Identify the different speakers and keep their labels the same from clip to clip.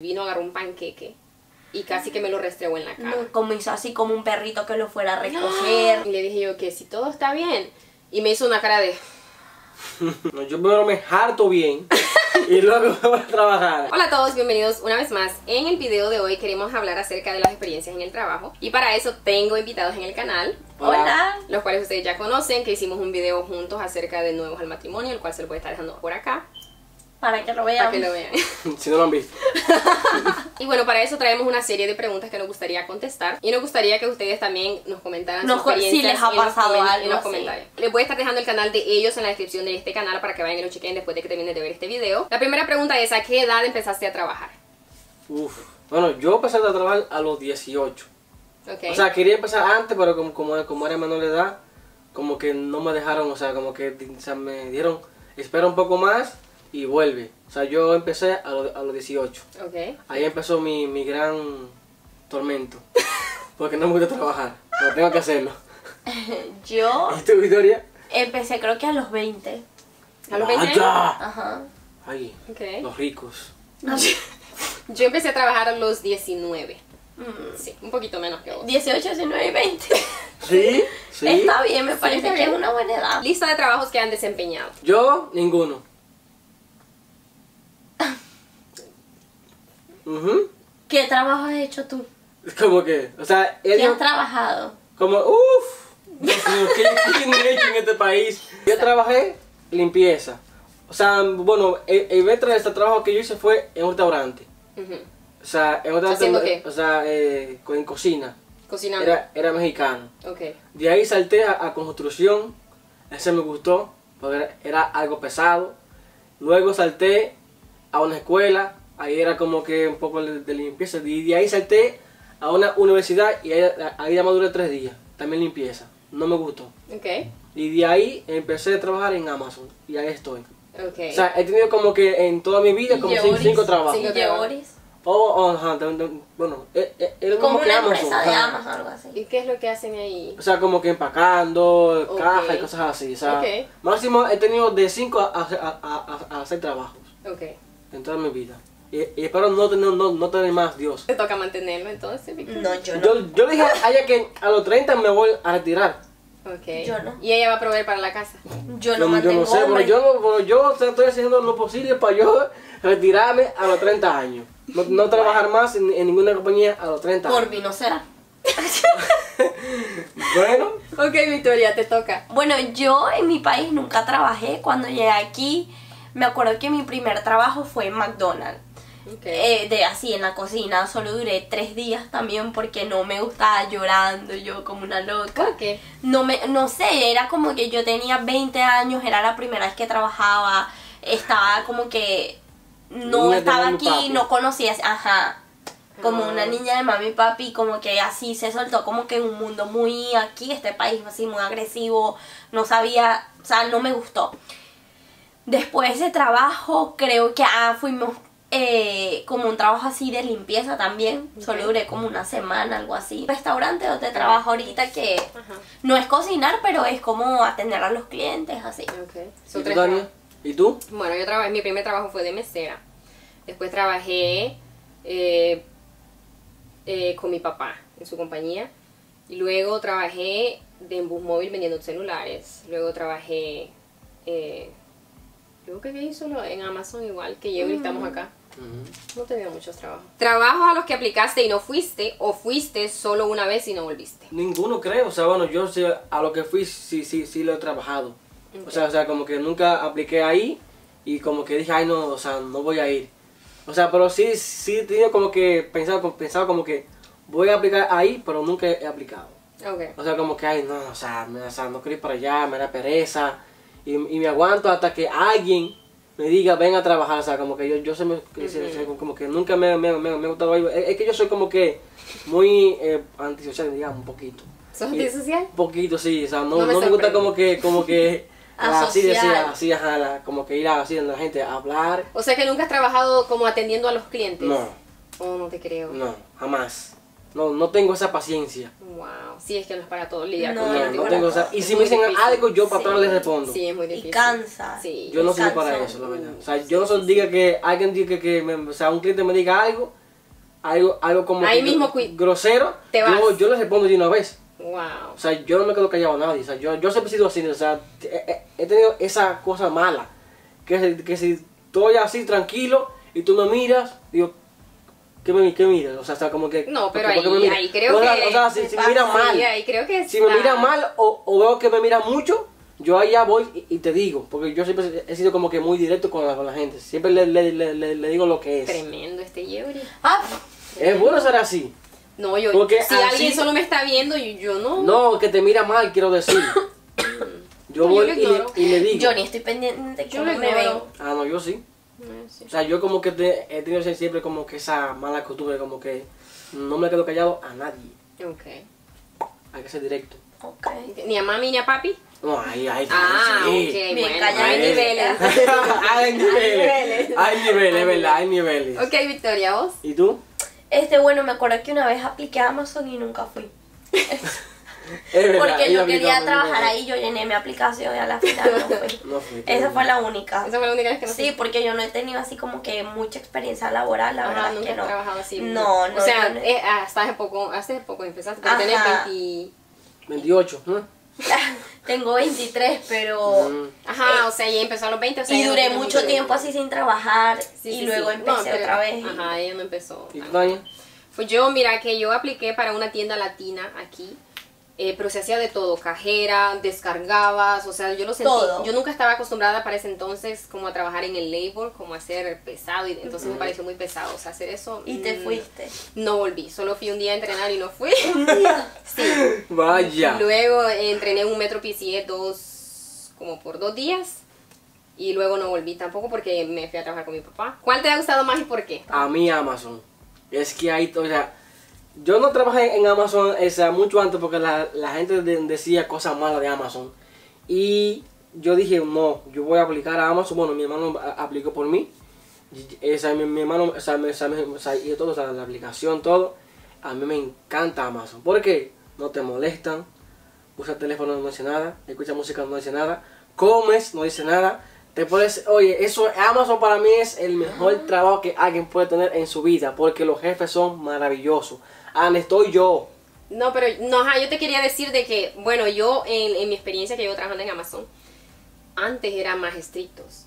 Speaker 1: Vino, agarró un panqueque y casi que me lo restregó en la cara.
Speaker 2: No, hizo así como un perrito que lo fuera a recoger.
Speaker 1: Y le dije yo que si todo está bien. Y me hizo una cara de...
Speaker 3: No, yo primero me harto bien y luego me voy a trabajar.
Speaker 1: Hola a todos, bienvenidos una vez más. En el video de hoy queremos hablar acerca de las experiencias en el trabajo. Y para eso tengo invitados en el canal.
Speaker 3: Hola.
Speaker 2: Hola.
Speaker 1: Los cuales ustedes ya conocen, que hicimos un video juntos acerca de nuevos al matrimonio, el cual se lo voy a estar dejando por acá,
Speaker 2: Para que lo
Speaker 1: para
Speaker 2: vean.
Speaker 1: que lo vean.
Speaker 3: Si no lo han visto.
Speaker 1: Y bueno, para eso traemos una serie de preguntas que nos gustaría contestar. Y nos gustaría que ustedes también nos comentaran
Speaker 2: Nos
Speaker 1: sus
Speaker 2: co- si
Speaker 1: experiencias
Speaker 2: les ha
Speaker 1: en los
Speaker 2: pasado
Speaker 1: comen-
Speaker 2: algo
Speaker 1: en los
Speaker 2: así.
Speaker 1: comentarios. Les voy a estar dejando el canal de ellos en la descripción de este canal para que vayan y lo chequen después de que terminen de ver este video. La primera pregunta es, ¿a qué edad empezaste a trabajar?
Speaker 3: Uf. Bueno, yo empecé a trabajar a los 18.
Speaker 1: Ok.
Speaker 3: O sea, quería empezar antes, pero como, como, como era menor de edad, como que no me dejaron, o sea, como que o sea, me dieron, espera un poco más y vuelve. O sea, yo empecé a, los- a los 18.
Speaker 1: ok.
Speaker 3: Ahí empezó mi, mi gran tormento. Porque no me gusta trabajar, pero tengo que hacerlo.
Speaker 2: Yo
Speaker 3: ¿Y tu Victoria?
Speaker 2: empecé creo que a los 20.
Speaker 1: ¿A los 20 años?
Speaker 3: ¡Vaya!
Speaker 2: Ajá.
Speaker 3: Ay,
Speaker 1: Ok.
Speaker 3: los ricos.
Speaker 1: Yo empecé a trabajar a los 19.
Speaker 2: Mm,
Speaker 1: Sí, un poquito menos que vos.
Speaker 2: 18, 19 y 20.
Speaker 3: ¿Sí? ¿Sí?
Speaker 2: Está bien, me parece que
Speaker 1: bien.
Speaker 2: es una buena edad.
Speaker 1: Lista de trabajos que han desempeñado.
Speaker 3: Yo, ninguno.
Speaker 2: ¿Qué trabajo has hecho tú?
Speaker 3: Como que, o sea,
Speaker 2: ¿Qué
Speaker 3: ellos,
Speaker 2: has trabajado?
Speaker 3: como, uff, ¿qué, qué he hecho en este país? Yo trabajé limpieza. O sea, bueno, el, el de este trabajo que yo hice fue en un restaurante.
Speaker 1: Ujú.
Speaker 3: O sea, en un restaurante,
Speaker 1: ¿Haciendo qué?
Speaker 3: o sea, eh, en cocina.
Speaker 1: Cocinando.
Speaker 3: Era, era mexicano.
Speaker 1: Ok.
Speaker 3: De ahí salté a, a construcción, ese me gustó, porque era, era algo pesado. Luego salté a una escuela, ahí era como que un poco de, limpieza. Y de ahí salté a una universidad y ahí, ahí ya me duré tres días, también limpieza. No me gustó.
Speaker 1: Ok.
Speaker 3: Y de ahí empecé a trabajar en Amazon y ahí estoy.
Speaker 1: Ok.
Speaker 3: O sea, he tenido como que en toda mi vida como
Speaker 2: ¿Y
Speaker 3: cinco, cinco trabajos.
Speaker 1: Cinco
Speaker 2: ¿Y
Speaker 1: trabajos.
Speaker 3: Oh, oh, ajá, de- de- bueno, es, es- es lo
Speaker 2: Como
Speaker 3: que
Speaker 2: una
Speaker 3: Amazon.
Speaker 2: empresa de. Amazon, algo así.
Speaker 1: ¿Y qué es lo que hacen ahí?
Speaker 3: O sea, como que empacando,
Speaker 1: Ok.
Speaker 3: caja y cosas así. O sea,
Speaker 1: Ok.
Speaker 3: máximo he tenido de 5 a, a, a, a, a 6 trabajos
Speaker 1: Ok.
Speaker 3: en toda mi vida. Y, y espero no tener, no, no tener más, Dios.
Speaker 1: Te toca mantenerlo entonces, Víctor.
Speaker 2: No, yo no.
Speaker 3: Yo, yo dije a ella que a los 30 me voy a retirar.
Speaker 1: Ok.
Speaker 2: Yo no.
Speaker 1: Y ella va a proveer para la casa.
Speaker 2: Yo no
Speaker 3: Yo, yo
Speaker 2: mantengo
Speaker 3: no sé, pero yo, no- pero yo o sea, estoy haciendo lo posible para yo retirarme a los 30 años. No, no trabajar más en, en ninguna compañía a los 30
Speaker 2: Por
Speaker 3: años.
Speaker 2: mí no será.
Speaker 3: Bueno,
Speaker 1: Ok, Victoria, te toca.
Speaker 2: Bueno, yo en mi país nunca trabajé. Cuando llegué aquí, me acuerdo que mi primer trabajo fue en McDonald's. Eh, de así en la cocina, solo duré tres días también porque no me gustaba llorando yo como una loca.
Speaker 1: ¿Por qué?
Speaker 2: No me, no sé, era como que yo tenía 20 años, era la primera vez que trabajaba, estaba como que no
Speaker 3: Niña
Speaker 2: estaba aquí,
Speaker 3: papi.
Speaker 2: no conocía, ajá, como una niña de mami y papi, como que así se soltó como que en un mundo muy aquí, este país así muy agresivo, no sabía, o sea, no me gustó. Después de trabajo, creo que ah, fuimos eh, como un trabajo así de limpieza también. Solo duré como una semana, algo así. Restaurante donde trabajo ahorita que
Speaker 1: Ajá.
Speaker 2: no es cocinar, pero es como atender a los clientes, así.
Speaker 1: Ok.
Speaker 3: ¿y tú.
Speaker 1: Bueno, yo trabajé, mi primer trabajo fue de mesera. Después trabajé eh, eh, con mi papá en su compañía. Y luego trabajé de en bus móvil vendiendo celulares. Luego trabajé, eh, creo que solo en Amazon igual, que llevo y estamos acá. No tenía muchos trabajos. Trabajos a los que aplicaste y no fuiste, o fuiste solo una vez y no volviste.
Speaker 3: Ninguno creo, o sea, bueno, yo a lo que fui sí, sí, sí lo he trabajado. O sea, o sea, como que nunca apliqué ahí y como que dije, ay no, o sea, no voy a ir. O sea, pero sí, sí he tenido como que pensado, pensado como que voy a aplicar ahí, pero nunca he aplicado.
Speaker 1: Ok.
Speaker 3: O sea, como que, ay no, o sea, me, o sea no quiero ir para allá, me da pereza. Y, y me aguanto hasta que alguien me diga, ven a trabajar, o sea, como que yo, yo se me, que se- se- como que nunca me, me, me, me ha gustado. Es, es que yo soy como que muy eh, antisocial, digamos, un poquito.
Speaker 1: ¿Sos antisocial?
Speaker 3: Un poquito, sí, o sea, no,
Speaker 1: No me
Speaker 3: no me gusta como que, como que, así decía, así, ajá, la- como que ir a, así donde la gente a hablar.
Speaker 1: O sea que nunca has trabajado como atendiendo a los clientes.
Speaker 3: No,
Speaker 1: Oh, no te creo.
Speaker 3: no, jamás. No, no tengo esa paciencia.
Speaker 1: Wow, sí, es que no es para todo lidiar
Speaker 2: No,
Speaker 1: con
Speaker 3: No,
Speaker 1: gente.
Speaker 3: no
Speaker 2: para
Speaker 3: tengo esa. Y
Speaker 1: Es
Speaker 3: si me dicen
Speaker 1: difícil.
Speaker 3: algo, yo para
Speaker 2: Sí.
Speaker 3: atrás les respondo.
Speaker 1: Sí, es muy
Speaker 2: Y
Speaker 1: difícil.
Speaker 2: cansa.
Speaker 1: Sí.
Speaker 3: Yo no soy para eso, la verdad. O sea, yo no soy diga que alguien diga que, que me- o sea, un cliente me diga algo, algo, algo como
Speaker 1: Ahí mismo
Speaker 3: grosero,
Speaker 1: te
Speaker 3: yo,
Speaker 1: vas.
Speaker 3: yo le respondo de una vez.
Speaker 1: Wow.
Speaker 3: O sea, yo no me quedo callado a nadie. O sea, yo, yo siempre he sido así. O sea, he, tenido esa cosa mala. Que, si- que si estoy así tranquilo y tú me miras, digo, ¿qué me, qué miras? O sea, está como que.
Speaker 1: No, pero
Speaker 3: ¿por qué
Speaker 1: ahí,
Speaker 3: me
Speaker 1: ahí creo que...
Speaker 3: O sea, si, si me miras
Speaker 1: Sí,
Speaker 3: mal.
Speaker 1: ahí creo que
Speaker 3: Si me
Speaker 1: está-
Speaker 3: mira mal o, o veo que me mira mucho, yo allá voy y, y te digo, porque yo siempre he sido como que muy directo con la, con la gente, siempre le, le, le, le- le digo lo que es.
Speaker 1: Tremendo este Yeuri.
Speaker 2: Ah,
Speaker 3: Es bueno ser así.
Speaker 1: No, yo...
Speaker 3: Porque
Speaker 1: si
Speaker 3: así-
Speaker 1: alguien solo me está viendo, yo, yo no...
Speaker 3: No, que te mira mal, quiero decir. Yo
Speaker 1: No, yo
Speaker 3: voy y, y le digo.
Speaker 2: yo ni estoy pendiente de
Speaker 1: Yo
Speaker 2: cómo
Speaker 1: lo
Speaker 2: me ven.
Speaker 3: Ah, no, yo sí.
Speaker 1: No, sí.
Speaker 3: O sea, yo como que te- he tenido siempre como que esa mala costumbre, como que no me quedo callado a nadie.
Speaker 1: Ok.
Speaker 3: Hay que ser directo.
Speaker 2: Ok.
Speaker 1: Ni a mami ni a papi.
Speaker 3: No, ahí, ahí.
Speaker 1: Ah,
Speaker 3: sí.
Speaker 1: ok,
Speaker 2: Bien
Speaker 1: bueno.
Speaker 2: callada.
Speaker 1: Hay niveles.
Speaker 3: hay niveles.
Speaker 1: niveles.
Speaker 3: Hay niveles, ¿verdad? Hay niveles.
Speaker 1: Ok, Victoria, ¿vos?
Speaker 3: ¿Y tú?
Speaker 2: Este, bueno, me acuerdo que una vez apliqué a Amazon y nunca fui.
Speaker 3: Es verdad,
Speaker 2: Porque yo quería trabajar ahí, yo llené mi aplicación y a la final no fui.
Speaker 3: No fui.
Speaker 2: Esa fue la única.
Speaker 1: Esa fue la única vez que no
Speaker 2: Sí, porque yo no he tenido así como que mucha experiencia laboral, la
Speaker 1: Ajá,
Speaker 2: verdad
Speaker 1: nunca
Speaker 2: que
Speaker 1: he
Speaker 2: no.
Speaker 1: trabajado así.
Speaker 2: No, no.
Speaker 1: O sea,
Speaker 2: no-
Speaker 1: eh, hasta hace poco, hace poco empezaste, pero tenés
Speaker 2: Ajá.
Speaker 1: 20...
Speaker 3: 28, ¿no?
Speaker 2: Tengo 23, pero...
Speaker 3: Mm.
Speaker 1: Ajá, o sea, ya empezó a los 20, o sea,
Speaker 2: Y duré mucho tiempo así sin trabajar
Speaker 1: Sí,
Speaker 2: y
Speaker 1: sí,
Speaker 2: luego
Speaker 1: sí.
Speaker 2: empecé
Speaker 1: No, pero-
Speaker 2: otra vez. y-
Speaker 1: Ajá, ella no empezó.
Speaker 3: ¿Y tú?
Speaker 1: Pues yo, mira, que yo apliqué para una tienda latina aquí, eh, pero se hacía de todo, cajera, descargabas, o sea, yo lo sentí,
Speaker 2: Todo.
Speaker 1: yo nunca estaba acostumbrada para ese entonces como a trabajar en el labor, como a hacer pesado, y entonces me pareció muy pesado, o sea, hacer eso.
Speaker 2: Y te
Speaker 1: mm,
Speaker 2: fuiste.
Speaker 1: No volví, solo fui un día a entrenar y no fui.
Speaker 2: Un día.
Speaker 1: sí.
Speaker 3: Vaya.
Speaker 1: Luego eh, entrené un metro PCE dos, como por dos días. Y luego no volví tampoco porque me fui a trabajar con mi papá. ¿Cuál te ha gustado más y por qué?
Speaker 3: A mí Amazon. Es que ahí, o sea, yo no trabajé en Amazon o sea, mucho antes porque la, la gente de- decía cosas malas de Amazon. Y yo dije, no, yo voy a aplicar a Amazon. Bueno, mi hermano aplicó por mí. Sea, mi, mi hermano, me- o sea, y todo, la aplicación, todo. A mí me encanta Amazon. porque No te molestan. Usa el teléfono, no dice nada. Escucha música, no dice nada. Comes, no dice nada. Te puedes, oye, eso, Amazon para mí es el mejor trabajo que alguien puede tener en su vida. Porque los jefes son maravillosos. Ah, estoy yo.
Speaker 1: No, pero no, ajá, yo te quería decir de que, bueno, yo en, en mi experiencia que llevo trabajando en Amazon, antes eran más estrictos.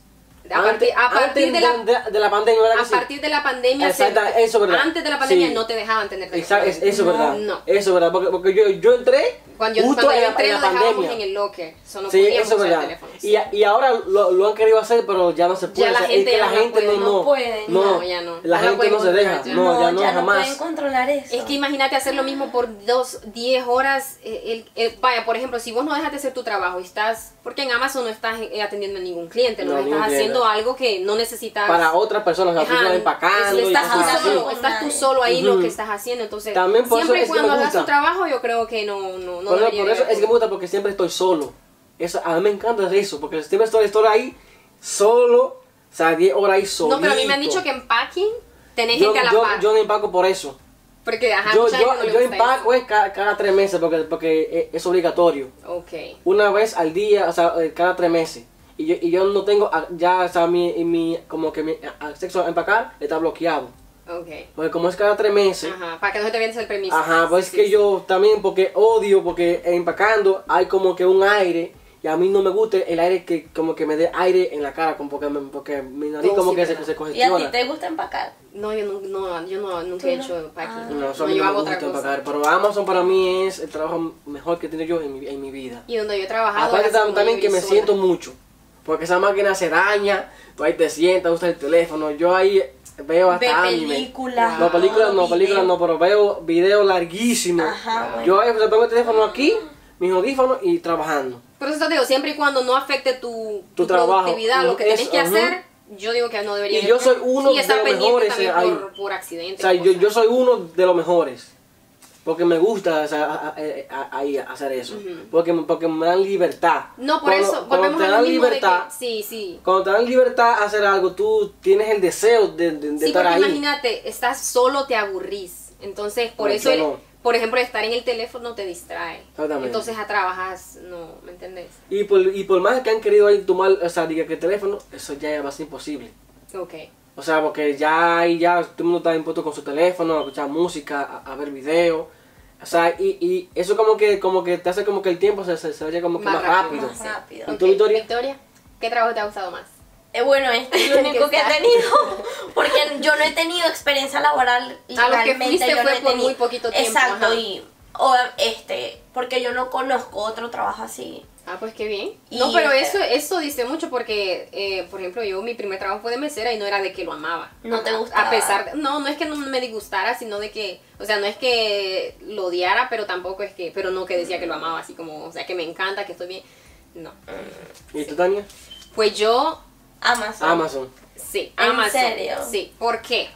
Speaker 1: A partir, a partir
Speaker 3: antes
Speaker 1: de la,
Speaker 3: de, de la pandemia, ¿verdad que
Speaker 1: a
Speaker 3: sí?
Speaker 1: partir de la pandemia, se-
Speaker 3: Exacto, eso es verdad.
Speaker 1: antes de la pandemia
Speaker 3: Sí.
Speaker 1: no te dejaban tener
Speaker 3: Exacto,
Speaker 1: teléfono.
Speaker 3: es- eso es
Speaker 1: No,
Speaker 3: verdad.
Speaker 1: No.
Speaker 3: Eso es verdad. Porque, porque yo, yo entré
Speaker 1: Cuando yo,
Speaker 3: justo
Speaker 1: cuando
Speaker 3: en,
Speaker 1: yo entré
Speaker 3: en
Speaker 1: lo
Speaker 3: la pandemia.
Speaker 1: en el locker. Eso no
Speaker 3: sí,
Speaker 1: podíamos
Speaker 3: eso es
Speaker 1: usar
Speaker 3: verdad.
Speaker 1: teléfonos.
Speaker 3: Y, y ahora lo, lo han querido hacer, pero ya no se puede.
Speaker 1: la
Speaker 3: O sea,
Speaker 1: gente
Speaker 3: es que
Speaker 1: ya
Speaker 3: la
Speaker 1: no
Speaker 3: gente
Speaker 1: puede,
Speaker 3: no,
Speaker 2: no puede,
Speaker 3: no,
Speaker 1: no, ya no.
Speaker 3: La gente no se deja. No, ya no, jamás.
Speaker 2: pueden controlar eso.
Speaker 1: Es que imagínate hacer lo mismo por dos, diez horas. eh, el- el- vaya, por ejemplo, si vos no dejas de hacer tu trabajo y estás. Porque en Amazon no estás eh, atendiendo a ningún cliente, no, estás
Speaker 3: cliente.
Speaker 1: Haciendo algo que no necesitas.
Speaker 3: Para otras personas, empacando
Speaker 1: estás, tú solo, estás tú solo ahí lo
Speaker 3: Ujú.
Speaker 1: que estás haciendo. Entonces,
Speaker 3: También por
Speaker 1: siempre
Speaker 3: eso es que
Speaker 1: cuando
Speaker 3: me
Speaker 1: hagas tu trabajo, yo creo que no, no, no
Speaker 3: por, por eso es que me gusta porque siempre estoy solo. Eso, a mí me encanta eso, porque siempre estoy, estoy ahí solo, o sea, 10 horas ahí solo.
Speaker 1: No, pero a mí me han dicho que empacking tenés
Speaker 3: yo,
Speaker 1: gente a la
Speaker 3: yo,
Speaker 1: par.
Speaker 3: yo no empaco por eso.
Speaker 1: porque, ajá,
Speaker 3: yo yo,
Speaker 1: no
Speaker 3: yo empaco es cada, cada tres meses porque, porque es, es obligatorio.
Speaker 1: Ok.
Speaker 3: Una vez al día, o sea, eh, cada tres meses. Y yo, y yo no tengo, ah, ya, o sea, mi, mi como que mi acceso a empacar está bloqueado.
Speaker 1: Ok.
Speaker 3: Porque como es cada tres meses,
Speaker 1: Ajá, para que no se te vienes el permiso.
Speaker 3: Ajá, pues
Speaker 1: Sí,
Speaker 3: es que
Speaker 1: sí.
Speaker 3: yo también, porque odio, porque empacando hay como que un aire, y a mí no me gusta el aire que como que me dé aire en la cara, como porque, me- porque mi nariz como
Speaker 1: sí,
Speaker 3: que se, se
Speaker 2: ¿Y a ti
Speaker 3: congestiona.
Speaker 2: te gusta empacar?
Speaker 1: No, yo no, no, yo no, nunca
Speaker 2: ¿Tú
Speaker 1: he hecho empacking.
Speaker 2: Ah.
Speaker 3: No, eso a
Speaker 1: No,
Speaker 3: mí
Speaker 1: yo
Speaker 3: no
Speaker 1: hago
Speaker 3: me
Speaker 1: otra
Speaker 3: gusta
Speaker 1: cosa.
Speaker 3: empacar, pero Amazon para mí es el trabajo mejor que he tenido yo en mi, en mi vida.
Speaker 1: Y donde yo he trabajado.
Speaker 3: Aparte también que me siento mucho, porque esa máquina se daña, tú ahí te sientas, usas el teléfono, yo ahí veo hasta
Speaker 2: Ve
Speaker 3: anime.
Speaker 2: películas.
Speaker 3: No, películas no, películas no, pero veo videos larguísimos.
Speaker 2: Ajá.
Speaker 3: Yo ahí o sea, tengo el teléfono aquí, mis audífonos y trabajando.
Speaker 1: Por eso te digo, siempre y cuando no afecte tu,
Speaker 3: Tu trabajo.
Speaker 1: productividad, lo que
Speaker 3: Es-
Speaker 1: tenés que
Speaker 3: ajá.
Speaker 1: hacer, yo digo que no debería
Speaker 3: Y yo soy uno de los mejores, ahí.
Speaker 1: por, por accidente.
Speaker 3: O sea, yo, yo soy uno de los mejores. Porque me gusta o sea, a- a- a- ahí hacer eso. porque, porque me dan libertad.
Speaker 1: No, por
Speaker 3: Cuando-
Speaker 1: eso,
Speaker 3: cuando te dan libertad,
Speaker 1: que, sí, sí.
Speaker 3: Cuando te dan libertad a hacer algo, tú tienes el deseo de, de- de
Speaker 1: Sí,
Speaker 3: estar ahí.
Speaker 1: imagínate, estás solo, te aburrís. Entonces, por eso,
Speaker 3: yo
Speaker 1: el-
Speaker 3: no.
Speaker 1: por ejemplo, estar en el teléfono te distrae.
Speaker 3: Exactamente.
Speaker 1: Entonces, a trabajas, no, ¿me entendés?
Speaker 3: Y por, y por más que han querido ahí tomar, o sea, diga que el teléfono, eso ya va a ser imposible.
Speaker 1: Ok.
Speaker 3: O sea, porque ya ahí ya todo el mundo está impuesto con su teléfono, a escuchar música, a, a ver videos. O sea, y, y eso como que como que te hace como que el tiempo se, se, se vaya como que
Speaker 1: Más
Speaker 3: más,
Speaker 1: rápido,
Speaker 3: rápido.
Speaker 2: Más rápido.
Speaker 3: ¿Y
Speaker 1: Ok,
Speaker 3: tú, Victoria?
Speaker 1: ¿qué trabajo te ha gustado más?
Speaker 2: Eh, bueno, este es el único que he tenido, porque yo no he tenido experiencia laboral y
Speaker 1: A lo que
Speaker 2: realmente
Speaker 1: fuiste
Speaker 2: yo no
Speaker 1: fue por
Speaker 2: tenido.
Speaker 1: muy poquito tiempo,
Speaker 2: Exacto,
Speaker 1: ajá.
Speaker 2: y o, este, porque yo no conozco otro trabajo así.
Speaker 1: Ah, pues qué bien.
Speaker 2: Y
Speaker 1: No, pero eso eso dice mucho porque, eh, por ejemplo, yo mi primer trabajo fue de mesera y no era de que lo amaba.
Speaker 2: No te gustaba.
Speaker 1: A pesar de, no, no es que no me disgustara, sino de que, o sea, no es que lo odiara, pero tampoco es que, pero no que decía que lo amaba, así como, o sea, que me encanta, que estoy bien. No.
Speaker 3: ¿Y tú, Tania?
Speaker 1: Pues yo,
Speaker 2: Amazon.
Speaker 3: Amazon.
Speaker 1: sí,
Speaker 2: ¿En
Speaker 1: Amazon.
Speaker 2: serio?
Speaker 1: Sí, ¿por qué?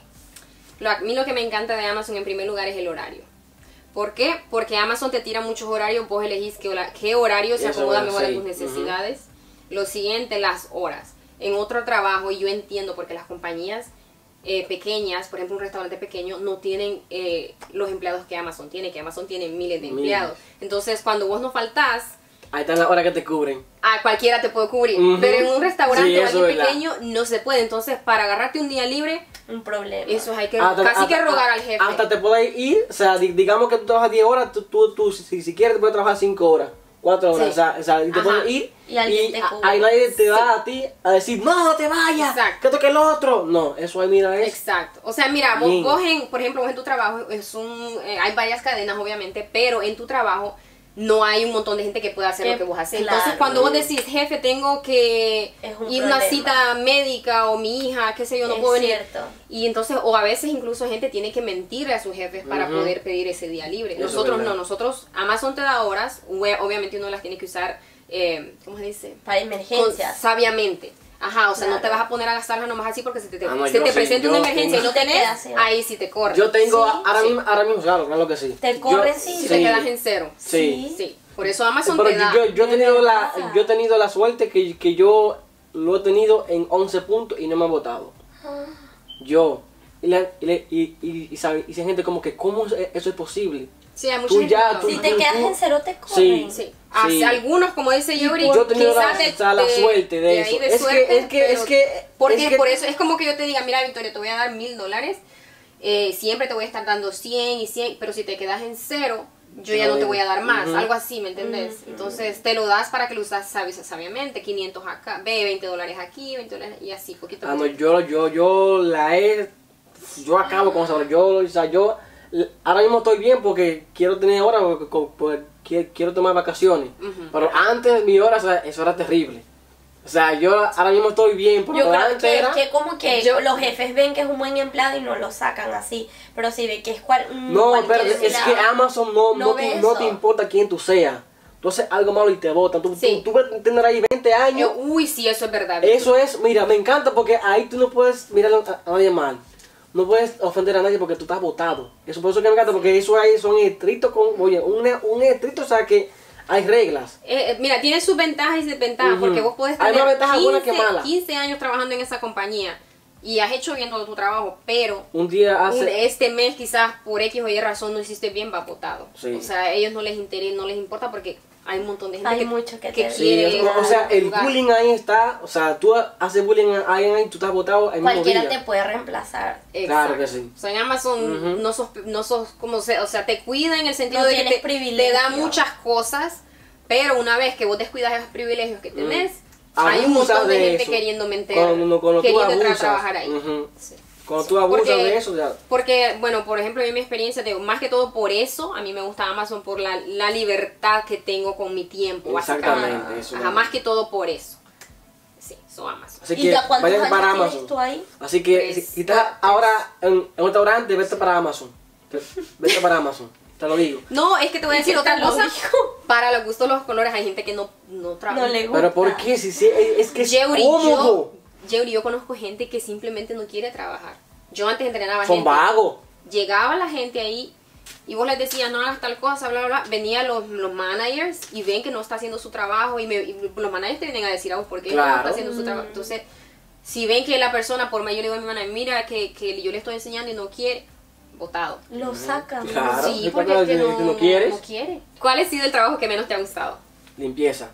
Speaker 1: Lo, a mí lo que me encanta de Amazon en primer lugar es el horario. ¿Por qué? Porque Amazon te tira muchos horarios, vos elegís qué, hora- qué horario se acomoda mejor a tus necesidades. Lo siguiente, las horas. En otro trabajo, y yo entiendo porque las compañías eh, pequeñas, por ejemplo un restaurante pequeño, no tienen eh, los empleados que Amazon tiene, que Amazon tiene miles de
Speaker 3: Miles.
Speaker 1: empleados. Entonces, cuando vos no faltás,
Speaker 3: Ahí están las horas que te cubren.
Speaker 1: a cualquiera te puede cubrir. Pero en un restaurante
Speaker 3: Sí,
Speaker 1: o alguien
Speaker 3: verdad.
Speaker 1: pequeño no se puede. Entonces, para agarrarte un día libre,
Speaker 2: Un problema.
Speaker 1: eso hay que
Speaker 3: Hasta-
Speaker 1: casi que
Speaker 3: hasta-
Speaker 1: rogar al jefe.
Speaker 3: Hasta te puedes ir, o sea, di- digamos que tú trabajas 10 horas, tú, tú, tú si, si quieres, te puedes trabajar 5 horas, 4 horas,
Speaker 1: Sí.
Speaker 3: o sea, o sea, y te
Speaker 1: Ajá.
Speaker 3: puedes ir
Speaker 2: Y alguien te
Speaker 3: a-
Speaker 2: cubre.
Speaker 3: ahí nadie te va a ti a decir, no, no te vayas,
Speaker 1: Exacto.
Speaker 3: que esto que el otro. No, eso ahí mira es.
Speaker 1: Exacto. O sea, mira, vos, vos en, por ejemplo, vos en tu trabajo, es un, eh, hay varias cadenas, obviamente, pero en tu trabajo no hay un montón de gente que pueda hacer
Speaker 2: Que-
Speaker 1: lo que vos haces.
Speaker 2: claro.
Speaker 1: Entonces, cuando vos decís, jefe, tengo que
Speaker 2: un
Speaker 1: ir a una cita médica o mi hija, qué sé yo, no
Speaker 2: Es
Speaker 1: puedo venir.
Speaker 2: cierto.
Speaker 1: Y entonces, o a veces incluso gente tiene que mentirle a sus jefes para poder pedir ese día libre.
Speaker 3: Eso
Speaker 1: nosotros no, nosotros, Amazon te da horas, obviamente uno las tiene que usar, eh, ¿cómo se dice?
Speaker 2: Para
Speaker 1: Con-
Speaker 2: emergencias.
Speaker 1: sabiamente. Ajá, o sea, no te vas a poner a gastarla nomás así porque se te,
Speaker 3: Ah, no,
Speaker 1: se te
Speaker 3: sí,
Speaker 1: presenta una emergencia y no
Speaker 2: Te
Speaker 1: tenés,
Speaker 2: sin-
Speaker 1: ahí sí te corre.
Speaker 3: Yo tengo,
Speaker 2: Sí,
Speaker 3: ahora,
Speaker 1: sí.
Speaker 3: Mismo, ahora mismo, claro, claro que sí.
Speaker 2: Te corren, sí.
Speaker 1: Si te quedas en cero.
Speaker 3: Sí.
Speaker 1: Sí. Por eso Amazon
Speaker 3: Pero
Speaker 1: te da.
Speaker 3: yo, yo he tenido la, yo he tenido la suerte que, que yo lo he tenido en 11 puntos y no me han votado. Yo. Y, la- y, le- y, y, y sabe- y si hay gente como que, ¿cómo es- eso es posible?
Speaker 1: Sí, hay mucha
Speaker 3: Tú
Speaker 1: gente
Speaker 3: ya,
Speaker 1: que lo
Speaker 3: tú-
Speaker 2: Si te quedas
Speaker 3: tú-
Speaker 2: en cero, te corren.
Speaker 1: Sí. Algunos, como dice Yuri,
Speaker 3: Yo tenido la,
Speaker 1: quizás de,
Speaker 3: la suerte de, eso.
Speaker 1: ahí de
Speaker 3: es,
Speaker 1: suerte,
Speaker 3: que, es que, es que,
Speaker 1: Porque
Speaker 3: es que-
Speaker 1: por eso es como que yo te diga, mira Victoria, te voy a dar mil dólares, eh, siempre te voy a estar dando 100 y 100, pero si te quedas en cero, yo ya no te voy a dar más, algo así, ¿me entendés? Entonces te lo das para que lo usas sabiamente, 500 acá, ve 20 dólares aquí, 20 dólares y así, poquito a
Speaker 3: Ah, no, yo, yo, yo la he, yo acabo con eso, yo, o sea, yo, ahora mismo estoy bien porque quiero tener horas, porque, porque quiero, quiero tomar vacaciones,
Speaker 1: Ujú.
Speaker 3: pero antes mi hora, o sea, eso era terrible. O sea, yo ahora mismo estoy bien, pero
Speaker 2: Yo creo
Speaker 3: antes
Speaker 2: que,
Speaker 3: era...
Speaker 2: que como que
Speaker 1: Yo-
Speaker 2: los jefes ven que es un buen empleado y no lo sacan así. Pero si ve que es cual, un
Speaker 3: No, pero es que Amazon no,
Speaker 2: no
Speaker 3: no, te, no te importa quién tú seas. Tú haces algo malo y te votan. Tú,
Speaker 1: Sí.
Speaker 3: tú, tú puedes tener ahí 20 años.
Speaker 1: Yo- uy, sí, eso es verdad.
Speaker 3: Eso es, mira, me encanta porque ahí tú no puedes mirar a, a nadie mal. No puedes ofender a nadie porque tú estás votado. Eso por eso que me encanta, porque eso ahí son estrictos con, oye, un, un estricto, o sea que hay reglas.
Speaker 1: Eh, eh, mira, tiene sus ventajas y desventajas
Speaker 3: Ujú.
Speaker 1: porque vos podés
Speaker 3: Hay
Speaker 1: tener
Speaker 3: más ventajas buenas que malas.
Speaker 1: 15 años trabajando en esa compañía y has hecho bien todo tu trabajo, pero
Speaker 3: Un día
Speaker 1: un-
Speaker 3: hace...
Speaker 1: este mes quizás por X o Y razón no hiciste bien, va votado.
Speaker 3: Sí.
Speaker 1: O sea, a ellos no les interesa, no les importa porque hay un montón de gente
Speaker 2: Hay
Speaker 1: que,
Speaker 2: mucho que
Speaker 1: que
Speaker 3: Sí,
Speaker 1: quiere
Speaker 3: o sea, el
Speaker 1: jugar.
Speaker 3: bullying ahí está, o sea, tú haces bullying ahí, ahí tú estás votado el mismo
Speaker 2: Cualquiera te puede reemplazar.
Speaker 1: Exacto.
Speaker 3: Claro que sí.
Speaker 1: O sea, en Amazon no sos, no sos como se, o sea, te cuida en el sentido
Speaker 2: No
Speaker 1: de que te, da muchas cosas, pero una vez que vos descuidas esos privilegios que tenés, hay un montón de,
Speaker 3: de
Speaker 1: gente
Speaker 3: eso.
Speaker 1: queriendo meter,
Speaker 3: Cuando, cuando tú
Speaker 1: queriendo entrar a
Speaker 3: abusas,
Speaker 1: trabajar ahí. Sí.
Speaker 3: Cuando tú abusas
Speaker 1: porque-
Speaker 3: de eso, ya.
Speaker 1: Porque, bueno, por ejemplo, yo en mi experiencia, digo, más que todo por eso, a mí me gusta Amazon por la, la libertad que tengo con mi tiempo,
Speaker 3: Exactamente, eso
Speaker 1: Ajá, más que todo por eso. Sí, son Amazon.
Speaker 3: Así
Speaker 2: ¿Y
Speaker 3: que
Speaker 2: ya cuántos
Speaker 3: vayan para Amazon.
Speaker 2: tú ahí?
Speaker 3: Así que
Speaker 1: Tres,
Speaker 3: si, si estás
Speaker 1: cuatro.
Speaker 3: ahora en, en un restaurante, vete para Amazon. Te- Vete para Amazon, te lo digo.
Speaker 1: No, es que te voy a
Speaker 2: ¿Y
Speaker 1: decir otra cosa. Para los gustos, los colores, hay gente que no, no trabaja.
Speaker 2: No le gusta.
Speaker 3: Pero ¿por qué? Si, si- es que es
Speaker 1: Yeuri,
Speaker 3: cómodo.
Speaker 1: yo, Yeuri, yo conozco gente que simplemente no quiere trabajar. Yo antes entrenaba
Speaker 3: Son
Speaker 1: gente.
Speaker 3: vagos.
Speaker 1: Llegaba la gente ahí y vos les decías, no hagas tal cosa, bla, bla, bla. Venían los, los managers y ven que no está haciendo su trabajo y, me, y los managers te vienen a decir a vos por qué no está haciendo su trabajo. Entonces, si ven que la persona, por yo le digo a mi manager, mira que, que yo le estoy enseñando y no quiere, botado.
Speaker 2: Lo sacan.
Speaker 3: Claro.
Speaker 1: sí,
Speaker 3: ¿y
Speaker 1: porque es que no,
Speaker 3: no quieres?
Speaker 1: no quiere. ¿Cuál ha sido el trabajo que menos te ha gustado?
Speaker 3: Limpieza.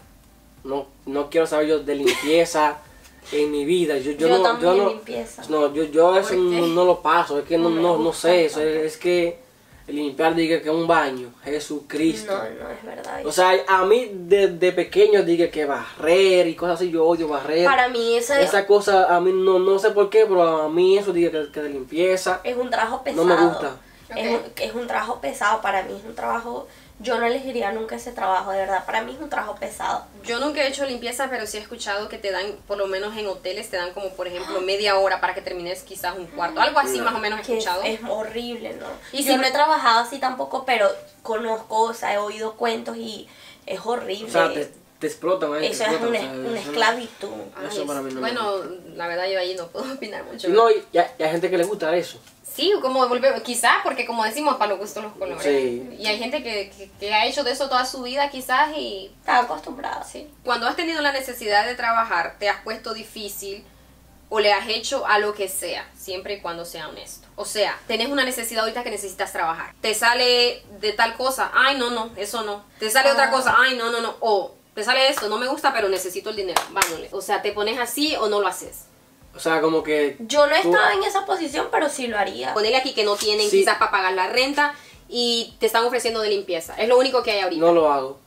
Speaker 3: No, no quiero saber yo de limpieza en mi vida. Yo, yo,
Speaker 2: Yo
Speaker 3: no,
Speaker 2: también
Speaker 3: no,
Speaker 2: limpieza.
Speaker 3: No, yo, yo eso no, no lo paso. Es que no,
Speaker 2: No
Speaker 3: no, sé. Eso es, es que limpiar diga que es un baño. Jesucristo.
Speaker 2: No, no es verdad.
Speaker 3: O sea, a mí de, de pequeño dije que barrer y cosas así, yo odio barrer.
Speaker 2: Para mí ese
Speaker 3: Esa cosa, a mí no, no sé por qué, pero a mí eso dije que, que de limpieza.
Speaker 2: es un trabajo pesado.
Speaker 3: No me gusta.
Speaker 2: Es, un, es un trabajo pesado para mí. Es un trabajo. Yo no elegiría nunca ese trabajo, de verdad. Para mí es un trabajo pesado.
Speaker 1: Yo nunca he hecho limpieza, pero sí he escuchado que te dan, por lo menos en hoteles, te dan como, por ejemplo, media hora para que termines quizás un cuarto. Algo así más o menos he
Speaker 2: es,
Speaker 1: escuchado.
Speaker 2: es horrible, ¿no?
Speaker 1: Y
Speaker 2: yo
Speaker 1: si-
Speaker 2: no he trabajado así tampoco, pero conozco, o sea, he oído cuentos y es horrible.
Speaker 3: O sea, te, te explotan ahí. te
Speaker 2: Eso es
Speaker 3: explotan,
Speaker 2: una,
Speaker 3: o sea,
Speaker 2: una
Speaker 3: eso-
Speaker 2: esclavitud.
Speaker 1: Ay,
Speaker 3: eso para mí no me
Speaker 1: bueno, la verdad yo ahí no puedo opinar mucho.
Speaker 3: No, y, y hay y hay gente que le gusta eso.
Speaker 1: Sí, como volver, quizás, porque como decimos, para los gustos los colores.
Speaker 3: Sí.
Speaker 1: Y hay gente que, que, que ha hecho de eso toda su vida quizás y...
Speaker 2: Está acostumbrada.
Speaker 1: Sí. Cuando has tenido la necesidad de trabajar, te has puesto difícil o le has hecho a lo que sea, siempre y cuando sea honesto. O sea, tenés una necesidad ahorita que necesitas trabajar. Te sale de tal cosa, ay, no, no, eso no. Te sale otra
Speaker 2: Ah.
Speaker 1: cosa, ay, no, no, no. O te sale esto, no me gusta, pero necesito el dinero, vámonos. O sea, te pones así o no lo haces.
Speaker 3: O sea, como que.
Speaker 2: Yo no he
Speaker 3: tú-
Speaker 2: estado en esa posición, pero sí lo haría.
Speaker 1: Ponele aquí que no tienen
Speaker 3: Sí.
Speaker 1: quizás para pagar la renta y te están ofreciendo de limpieza. Es lo único que hay ahorita.
Speaker 3: No lo hago.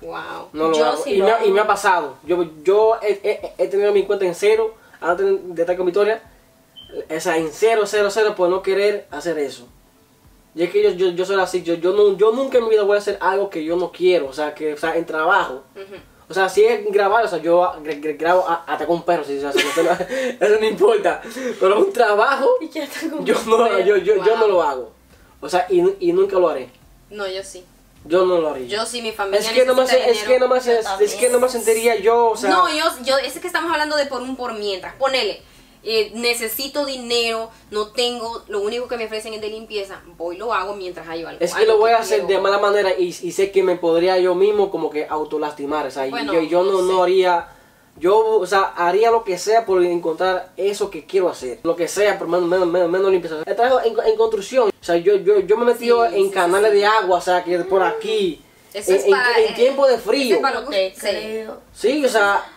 Speaker 1: Wow.
Speaker 3: No lo
Speaker 2: Yo
Speaker 3: hago.
Speaker 2: sí
Speaker 3: y,
Speaker 2: lo
Speaker 3: me,
Speaker 2: hago.
Speaker 3: y me ha pasado. Yo, yo he, he- he tenido mi cuenta en cero antes de estar con Victoria. O sea, en cero, cero, cero por no querer hacer eso. Y es que yo, yo, yo soy así. Yo, yo, no, yo nunca en mi vida voy a hacer algo que yo no quiero. O sea, que, o sea en trabajo. O sea, si es grabar, o sea, yo gra- gra- grabo a- hasta con perros, si, o sea, si eso, no, eso no importa. Pero un trabajo, yo no, yo, yo, yo no lo hago. O sea, y, y nunca lo haré.
Speaker 1: No, yo sí.
Speaker 3: Yo no lo haría.
Speaker 1: Yo sí, mi familia
Speaker 3: es que no me
Speaker 1: necesita
Speaker 3: es que no es, es que no sentiría yo, o sea,
Speaker 1: no, yo, yo, es que estamos hablando de por un por mientras. Ponele, eh, necesito dinero, no tengo, lo único que me ofrecen es de limpieza. Voy, lo hago mientras hay algo.
Speaker 3: es que
Speaker 1: algo
Speaker 3: lo voy a hacer
Speaker 1: quiero.
Speaker 3: de mala manera y, y sé que me podría yo mismo como que autolastimar, o sea, y
Speaker 1: Bueno,
Speaker 3: yo, yo no,
Speaker 1: no
Speaker 3: haría, yo, o sea, haría lo que sea por encontrar eso que quiero hacer, lo que sea, por menos, menos, menos, menos limpieza. He trabajado en, en construcción, o sea, yo, yo, yo me he metido
Speaker 1: Sí,
Speaker 3: en
Speaker 1: sí,
Speaker 3: canales
Speaker 1: sí.
Speaker 3: de agua, o sea, que por aquí,
Speaker 1: Eso
Speaker 3: en,
Speaker 1: es para-
Speaker 3: en tiempo de
Speaker 1: eso
Speaker 3: frío,
Speaker 1: es para- Sí.
Speaker 2: creo.
Speaker 3: sí, o sea,
Speaker 2: ¿Tú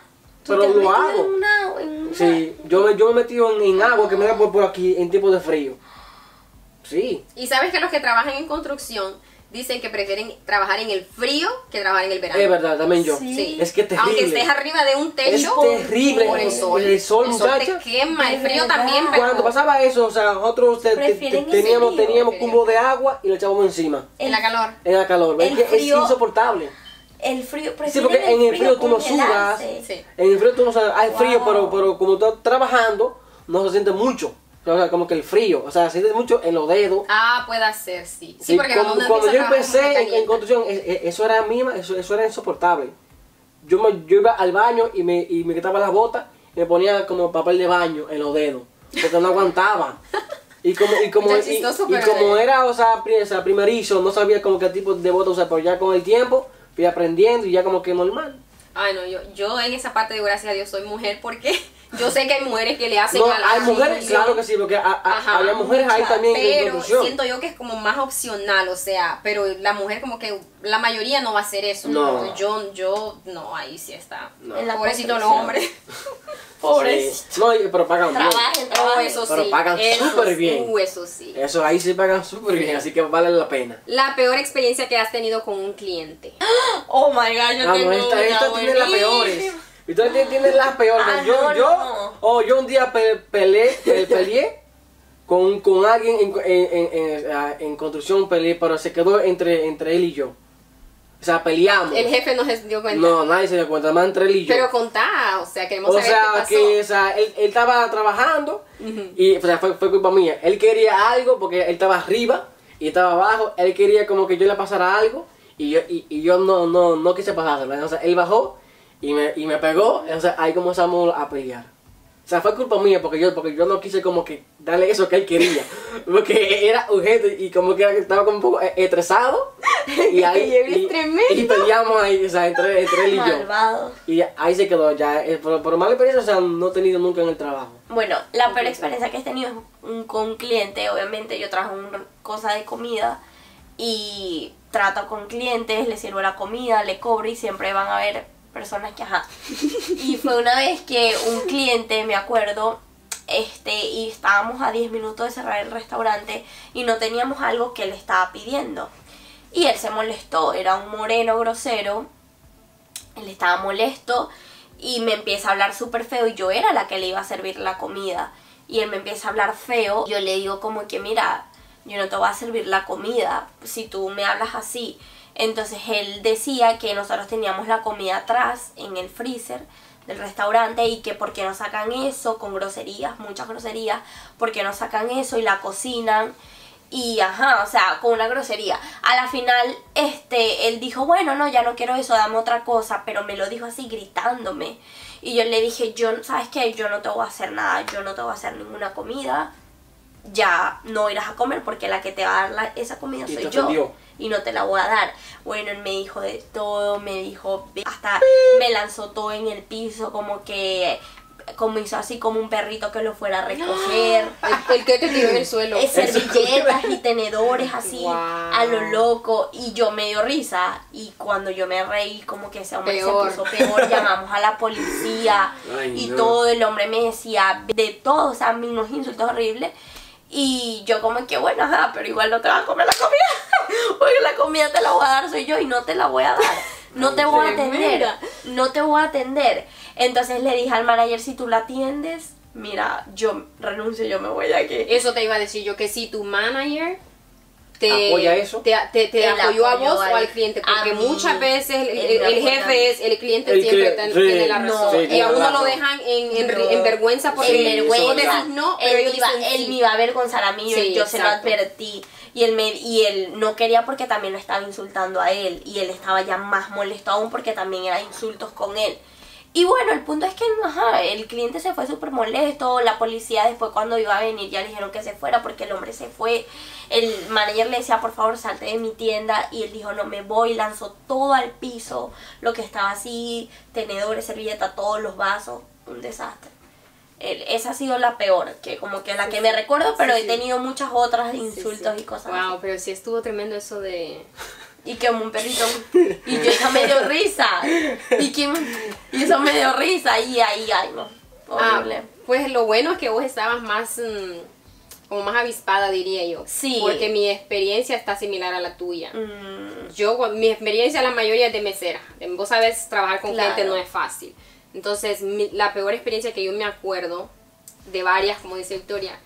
Speaker 3: pero lo hago.
Speaker 2: En una, en una-
Speaker 3: Sí, yo, me- yo me he metido en, en agua que me da por, por aquí en tiempo de frío. Sí.
Speaker 1: Y sabes que los que trabajan en construcción dicen que prefieren trabajar en el frío que trabajar en el verano.
Speaker 3: Es verdad, también yo.
Speaker 2: Sí.
Speaker 3: Es que es terrible.
Speaker 1: Aunque estés arriba de un techo,
Speaker 3: Es terrible.
Speaker 1: por el sol.
Speaker 3: El sol, muchacha.
Speaker 1: te quema, el frío
Speaker 2: verdad.
Speaker 1: también, pero
Speaker 3: Cuando pasaba eso, o sea, nosotros te- te-
Speaker 2: Prefieren
Speaker 3: te-
Speaker 2: ese
Speaker 3: teníamos, teníamos cubo de agua y lo echábamos encima.
Speaker 1: en la calor.
Speaker 3: En la calor. Es
Speaker 2: El
Speaker 3: que es
Speaker 2: frío-
Speaker 3: insoportable.
Speaker 2: El frío,
Speaker 3: Sí, porque en el frío tú no sudas.
Speaker 1: Sí.
Speaker 3: En el frío tú no sabes, hay frío, pero, pero como estás trabajando, no se siente mucho. O sea, como que el frío, o sea, se siente mucho en los dedos.
Speaker 1: Ah, puede ser, sí. Sí,
Speaker 3: Sí,
Speaker 1: porque
Speaker 3: cuando,
Speaker 1: cuando,
Speaker 3: yo empecé en, construcción, e- e- eso era mima, eso, eso era insoportable. Yo, me, yo iba al baño y me, y me quitaba las botas y me ponía como papel de baño en los dedos, porque no aguantaba. Y como, y como,
Speaker 1: Mucho
Speaker 3: y,
Speaker 1: chistoso,
Speaker 3: y
Speaker 1: pero
Speaker 3: como era, o sea, pri- o sea, primerizo, no sabía como qué tipo de botas usar, pero ya con el tiempo fui aprendiendo y ya como que normal.
Speaker 1: Ay, no, yo, yo en esa parte digo, gracias a Dios, soy mujer porque yo sé que hay mujeres que le hacen
Speaker 3: No,
Speaker 1: a la
Speaker 3: hay mujeres, claro que sí, porque a- a-
Speaker 1: Ajá,
Speaker 3: había mujeres ahí también en
Speaker 1: pero
Speaker 3: construcción.
Speaker 1: siento yo que es como más opcional, o sea, pero la mujer como que la mayoría no va a hacer eso.
Speaker 3: No.
Speaker 1: Yo, yo, no, ahí sí está.
Speaker 3: No.
Speaker 2: En
Speaker 1: Pobrecito los hombres.
Speaker 2: Pobrecito.
Speaker 3: Sí. No, pero pagan bien.
Speaker 2: Trabajen,
Speaker 1: Oh,
Speaker 2: trabajen.
Speaker 1: eso
Speaker 3: Pero
Speaker 1: sí.
Speaker 3: pagan súper bien.
Speaker 1: uh, eso sí.
Speaker 3: Eso ahí sí pagan súper bien, así que vale la pena.
Speaker 1: La peor experiencia que has tenido con un cliente.
Speaker 2: Oh my god, yo tengo
Speaker 3: esta,
Speaker 2: una
Speaker 3: esta tiene las peores. Victoria tiene, tiene las peores.
Speaker 2: Ah,
Speaker 3: yo,
Speaker 2: no,
Speaker 3: yo,
Speaker 2: no.
Speaker 3: oh, yo un día pe- peleé, pe- peleé con, con alguien en, en, en, en- ah, en construcción, peleé, pero se quedó entre, entre él y yo. O sea, peleamos.
Speaker 1: El jefe no se dio cuenta.
Speaker 3: No, nadie se dio cuenta, más entre él y yo.
Speaker 1: Pero contá, o sea, queremos
Speaker 3: o
Speaker 1: saber
Speaker 3: sea,
Speaker 1: qué pasó.
Speaker 3: que o sea, él, él estaba trabajando y o sea, fue, fue culpa mía. Él quería algo porque él estaba arriba y estaba abajo. Él quería como que yo le pasara algo y yo, y, y yo no, no, no quise pasárselo. O sea, él bajó y me, y me pegó. O sea, ahí comenzamos a pelear. O sea, fue culpa mía porque yo, porque yo no quise como que darle eso que él quería. Porque era urgente y como que estaba como un poco eh, estresado. Y ahí y, peleamos ahí, o sea, entre, entre él y yo.
Speaker 2: Malvado.
Speaker 3: Y ahí se quedó ya. eh, Por, por mala experiencia, o sea, no he tenido nunca en el trabajo.
Speaker 2: Bueno, la peor experiencia que he tenido es un- con un cliente. Obviamente yo trabajo en una cosa de comida y trato con clientes, les sirvo la comida, le cobro y siempre van a haber personas que ajá. Y fue una vez que un cliente, me acuerdo, este, y estábamos a 10 minutos de cerrar el restaurante y no teníamos algo que él estaba pidiendo. Y él se molestó, era un moreno grosero, él estaba molesto y me empieza a hablar súper feo y yo era la que le iba a servir la comida y él me empieza a hablar feo yo le digo como que mira yo no te voy a servir la comida si tú me hablas así entonces él decía que nosotros teníamos la comida atrás en el freezer del restaurante y que por qué no sacan eso con groserías, muchas groserías, por qué no sacan eso y la cocinan y ajá, o sea, con una grosería. A la final, este, él dijo, bueno, no, ya no quiero eso, dame otra cosa, pero me lo dijo así gritándome. Y yo le dije, yo, ¿sabes qué? Yo no te voy a hacer nada, yo no te voy a hacer ninguna comida, ya no irás a comer porque la que te va a dar la- esa comida soy yo. Y no te la voy a dar. Bueno, él me dijo de todo, me dijo, hasta me lanzó todo en el piso, como que, como hizo así como un perrito que lo fuera a recoger.
Speaker 1: El, el que te tiró en el suelo.
Speaker 2: Servilletas y tenedores así
Speaker 1: Wow.
Speaker 2: a lo loco y yo me dio risa y cuando yo me reí como que ese hombre
Speaker 1: Peor.
Speaker 2: se puso peor llamamos a la policía
Speaker 3: Ay,
Speaker 2: y
Speaker 3: no.
Speaker 2: todo el hombre me decía de todo o sea unos insultos horribles y yo como que bueno ajá pero igual no te vas a comer la comida porque la comida te la voy a dar soy yo y no te la voy a dar no te voy a atender no te voy a atender. Entonces le dije al manager, si tú la atiendes, mira, yo renuncio, yo me voy de aquí.
Speaker 1: Eso te iba a decir yo, que si tu manager te,
Speaker 3: ¿Apoya eso?
Speaker 1: te, te, te apoyó a vos
Speaker 2: al-
Speaker 1: o al cliente, porque muchas veces el, el- el jefe es, el cliente
Speaker 3: El
Speaker 1: siempre
Speaker 3: cli-
Speaker 1: ten-
Speaker 3: sí,
Speaker 1: tiene la
Speaker 2: no,
Speaker 1: razón.
Speaker 2: sí,
Speaker 1: y a uno lo dejan en, en,
Speaker 2: No.
Speaker 1: en vergüenza porque
Speaker 3: Sí,
Speaker 2: vergüenza.
Speaker 1: no, pero
Speaker 2: él,
Speaker 1: ellos
Speaker 2: iba,
Speaker 1: dicen
Speaker 2: él
Speaker 1: sí.
Speaker 2: me iba a avergonzar a mí, yo,
Speaker 1: Sí,
Speaker 2: yo se lo advertí. Y él, me, y él no quería porque también lo estaba insultando a él. Y él estaba ya más molesto aún porque también era insultos con él. Y bueno, el punto es que ajá, el cliente se fue súper molesto. La policía después cuando iba a venir ya le dijeron que se fuera porque el hombre se fue. El manager le decía, por favor, salte de mi tienda. Y él dijo, no me voy. Lanzó todo al piso. Lo que estaba así, tenedores, servilleta, todos los vasos. Un desastre. Esa ha sido la peor, que como que la que me recuerdo, pero
Speaker 1: Sí,
Speaker 2: he tenido muchas otras insultos y cosas
Speaker 1: Wow,
Speaker 2: así.
Speaker 1: pero sí estuvo tremendo eso de...
Speaker 2: Y que como un perrito. Y yo eso me dio risa. Y, que, y eso me dio risa. Y ahí, ay, no.
Speaker 1: Ah,
Speaker 2: Horrible.
Speaker 1: pues lo bueno es que vos estabas más... mm, como más avispada, diría yo.
Speaker 2: Sí.
Speaker 1: Porque mi experiencia está similar a la tuya.
Speaker 2: Mm,
Speaker 1: Yo, mi experiencia, la mayoría es de mesera. Vos sabes, trabajar con
Speaker 2: Claro.
Speaker 1: gente no es fácil. Entonces, mi- la peor experiencia que yo me acuerdo, de varias, como dice Victoria,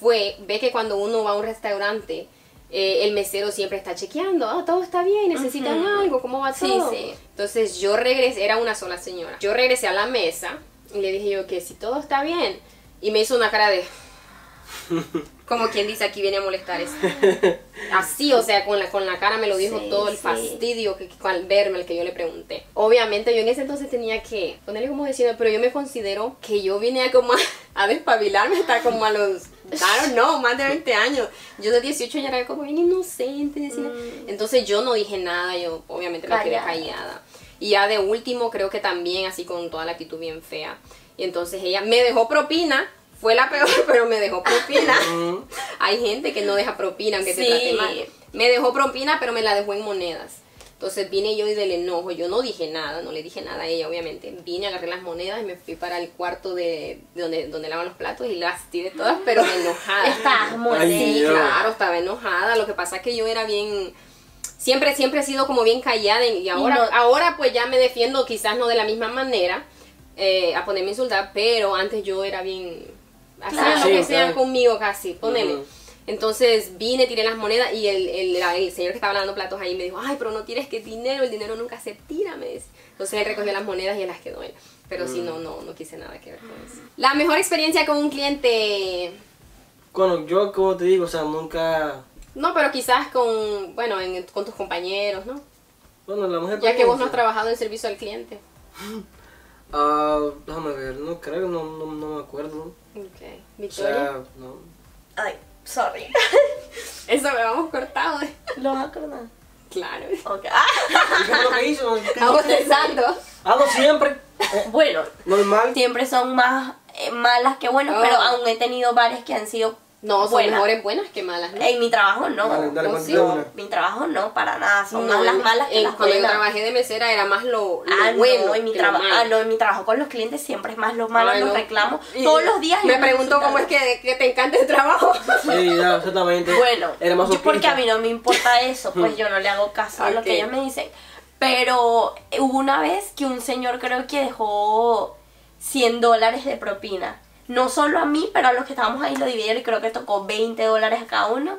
Speaker 1: fue, ve que cuando uno va a un restaurante, eh, el mesero siempre está chequeando, ah, todo está bien, necesitan algo, ¿cómo va
Speaker 2: Sí,
Speaker 1: todo?
Speaker 2: sí.
Speaker 1: Entonces, yo regresé, era una sola señora. Yo regresé a la mesa y le dije yo que si todo está bien. Y me hizo una cara de... Como quien dice, aquí viene a molestar eso. Así, o sea, con la, con la cara me lo dijo
Speaker 2: Sí,
Speaker 1: todo el
Speaker 2: sí.
Speaker 1: fastidio que, que al verme, el que yo le pregunté. Obviamente yo en ese entonces tenía que ponerle como diciendo, pero yo me considero que yo vine a como a, a despabilarme hasta como a los, don't know, más de 20 años. Yo de 18 ya era como bien inocente.
Speaker 2: Mm.
Speaker 1: Entonces yo no dije nada, yo obviamente me quedé
Speaker 2: callada.
Speaker 1: Y ya de último creo que también así con toda la actitud bien fea. Y entonces ella me dejó propina. Fue la peor, pero me dejó propina. Hay gente que no deja propina aunque te
Speaker 2: Sí.
Speaker 1: trate mal. Me dejó propina, pero me la dejó en monedas. Entonces vine yo y del enojo, yo no dije nada, no le dije nada a ella, obviamente. Vine, agarré las monedas y me fui para el cuarto de, de donde, donde lavan los platos y las tiré todas, pero enojada.
Speaker 2: Estás molesta.
Speaker 1: Sí, claro, estaba enojada. Lo que pasa es que yo era bien. Siempre, siempre he sido como bien callada y ahora,
Speaker 2: no-
Speaker 1: ahora pues ya me defiendo, quizás no de la misma manera, eh, a ponerme a insultar, pero antes yo era bien. Hacía
Speaker 2: Claro.
Speaker 1: lo
Speaker 3: Sí,
Speaker 1: que sea
Speaker 3: claro.
Speaker 1: conmigo casi, ponele. Entonces vine, tiré las monedas y el, el, el señor que estaba lavando platos ahí me dijo, ay, pero no tires que dinero, el dinero nunca se tira, me dice. Entonces él recogió las monedas y él las quedó él. Pero sí, no, no, no quise nada que ver con eso. La mejor experiencia con un cliente,
Speaker 3: Bueno, yo como te digo, o sea, nunca...
Speaker 1: no, pero quizás con, bueno, en- con tus compañeros, ¿no?
Speaker 3: Bueno, la mujer...
Speaker 1: Ya que vos no has trabajado en servicio al cliente.
Speaker 3: Ah, déjame ver, no creo, no, no, no me acuerdo.
Speaker 1: Ok.
Speaker 3: O
Speaker 1: Victoria.
Speaker 3: sea, no.
Speaker 2: Ay, sorry.
Speaker 1: Eso me vamos cortado. ¿eh?
Speaker 2: ¿Lo vas a acordar?
Speaker 1: Claro.
Speaker 2: Ok.
Speaker 3: ¿Y qué fue lo que hizo? ¿Qué-
Speaker 1: Estamos pensando.
Speaker 3: Hago siempre.
Speaker 2: Bueno,
Speaker 3: normal.
Speaker 2: siempre son más eh, malas que buenas,
Speaker 1: Oh.
Speaker 2: pero aún he tenido varias que han sido
Speaker 1: No, son
Speaker 2: buenas.
Speaker 1: mejores buenas que malas, ¿no?
Speaker 2: En mi trabajo no.
Speaker 3: Dale,
Speaker 1: ¿Oh,
Speaker 3: cuéntate
Speaker 1: sí?
Speaker 2: Mi trabajo no, para nada. Son
Speaker 1: No,
Speaker 2: más las malas que
Speaker 1: en-
Speaker 2: las
Speaker 1: Cuando yo trabajé de mesera era más lo, lo
Speaker 2: Ah,
Speaker 1: bueno
Speaker 2: no, en mi
Speaker 1: lo
Speaker 2: trabajo,
Speaker 1: malo.
Speaker 2: ah, no, en mi trabajo con los clientes siempre es más los malos,
Speaker 1: Ay,
Speaker 2: los
Speaker 1: no.
Speaker 2: reclamos.
Speaker 1: Y-
Speaker 2: Todos los días.
Speaker 1: Me pregunto cómo es que, que te encanta el trabajo.
Speaker 3: Sí, ya, exactamente.
Speaker 2: Bueno,
Speaker 3: Era más
Speaker 2: yo porque a mí no me importa eso, pues yo no le hago caso a lo que ellos me dicen. Pero hubo una vez que un señor creo que dejó 100 dólares de propina. No solo a mí, pero a los que estábamos ahí lo dividieron y creo que tocó 20 dólares a cada uno.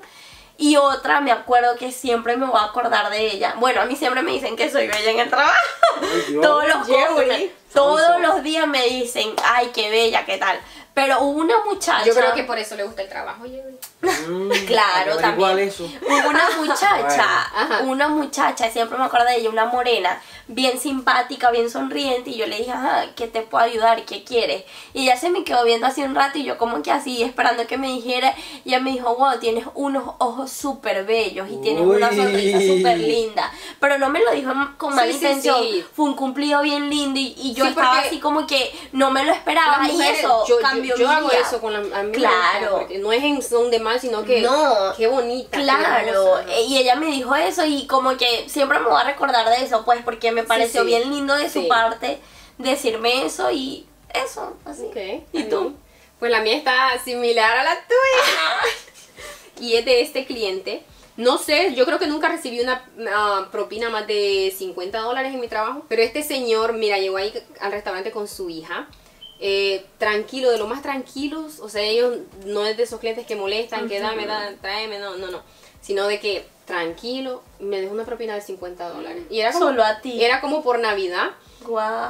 Speaker 2: Y otra, me acuerdo que siempre me voy a acordar de ella. Bueno, a mí siempre me dicen que soy bella en el trabajo.
Speaker 3: Ay.
Speaker 2: Todos los costos, todos los días me dicen, ay, qué bella, qué tal. Pero hubo una muchacha.
Speaker 1: Yo creo que por eso le gusta el trabajo.
Speaker 3: Mm,
Speaker 2: Claro, también.
Speaker 3: eso.
Speaker 2: Hubo una muchacha, una muchacha, siempre me acuerdo de ella, una morena, bien simpática, bien sonriente, y yo le dije, ajá, ¿qué te puedo ayudar? ¿Qué quieres? Y ella se me quedó viendo así un rato, y yo como que así, esperando que me dijera, y ella me dijo, wow, tienes unos ojos súper bellos, y tienes una sonrisa súper linda, pero no me lo dijo con mala
Speaker 1: Sí, sí,
Speaker 2: intención,
Speaker 1: sí.
Speaker 2: fue un cumplido bien lindo, y, y yo
Speaker 1: Sí,
Speaker 2: estaba así como que no me lo esperaba, y eso
Speaker 1: yo, yo-
Speaker 2: cambió
Speaker 1: yo hago eso con la, a mí me
Speaker 2: Claro.
Speaker 1: porque no es en son de mal, sino que
Speaker 2: No.
Speaker 1: qué bonita.
Speaker 2: Claro, y ella me dijo eso y como que siempre me voy a recordar de eso, pues porque me pareció
Speaker 1: sí.
Speaker 2: bien lindo de su
Speaker 1: Sí.
Speaker 2: parte decirme eso y eso, así. ¿Y tú?
Speaker 1: Pues la mía está similar a la tuya. y es de este cliente. No sé, yo creo que nunca recibí una propina más de 50 dólares en mi trabajo. Pero este señor, mira, llegó ahí al restaurante con su hija. Eh, tranquilo, de lo más tranquilos. O sea, ellos no es de esos clientes que molestan, que dame, da, tráeme, no, no, no. Sino de que tranquilo, me dejó una propina de 50 dólares. Y era como,
Speaker 2: Solo a ti.
Speaker 1: Era como por Navidad.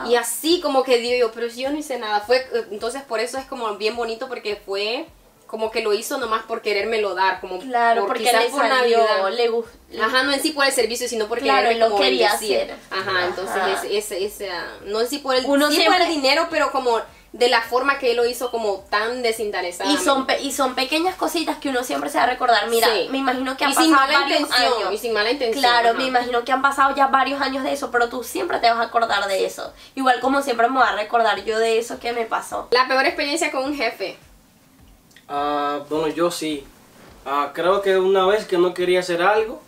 Speaker 1: Y así como que digo yo, pero si yo no hice nada. Fue, entonces por eso es como bien bonito porque fue como que lo hizo nomás por querérmelo dar. Como
Speaker 2: Claro,
Speaker 1: por,
Speaker 2: porque
Speaker 1: quizás
Speaker 2: le
Speaker 1: por
Speaker 2: salió,
Speaker 1: Navidad.
Speaker 2: le gustó.
Speaker 1: Ajá, no en sí por el servicio, sino porque
Speaker 2: Claro, lo
Speaker 1: como
Speaker 2: quería
Speaker 1: bendecir.
Speaker 2: hacer.
Speaker 1: Ajá,
Speaker 2: Ajá.
Speaker 1: entonces ese, ese, ese, ah, no en sí por el,
Speaker 2: Uno
Speaker 1: sí por
Speaker 2: siempre-
Speaker 1: el dinero, pero como de la forma que él lo hizo como tan desinteresada.
Speaker 2: Y son, pe- y son pequeñas cositas que uno siempre se va a recordar. Mira,
Speaker 1: Sí.
Speaker 2: me imagino que han
Speaker 1: y sin
Speaker 2: pasado
Speaker 1: mala
Speaker 2: varios
Speaker 1: intención,
Speaker 2: años.
Speaker 1: y sin mala intención.
Speaker 2: Claro,
Speaker 1: ajá.
Speaker 2: me imagino que han pasado ya varios años de eso, pero tú siempre te vas a acordar de eso. Igual como siempre me voy a recordar yo de eso que me pasó.
Speaker 1: La peor experiencia con un jefe.
Speaker 3: Ah, bueno, yo sí. Ah, creo que una vez que no quería hacer algo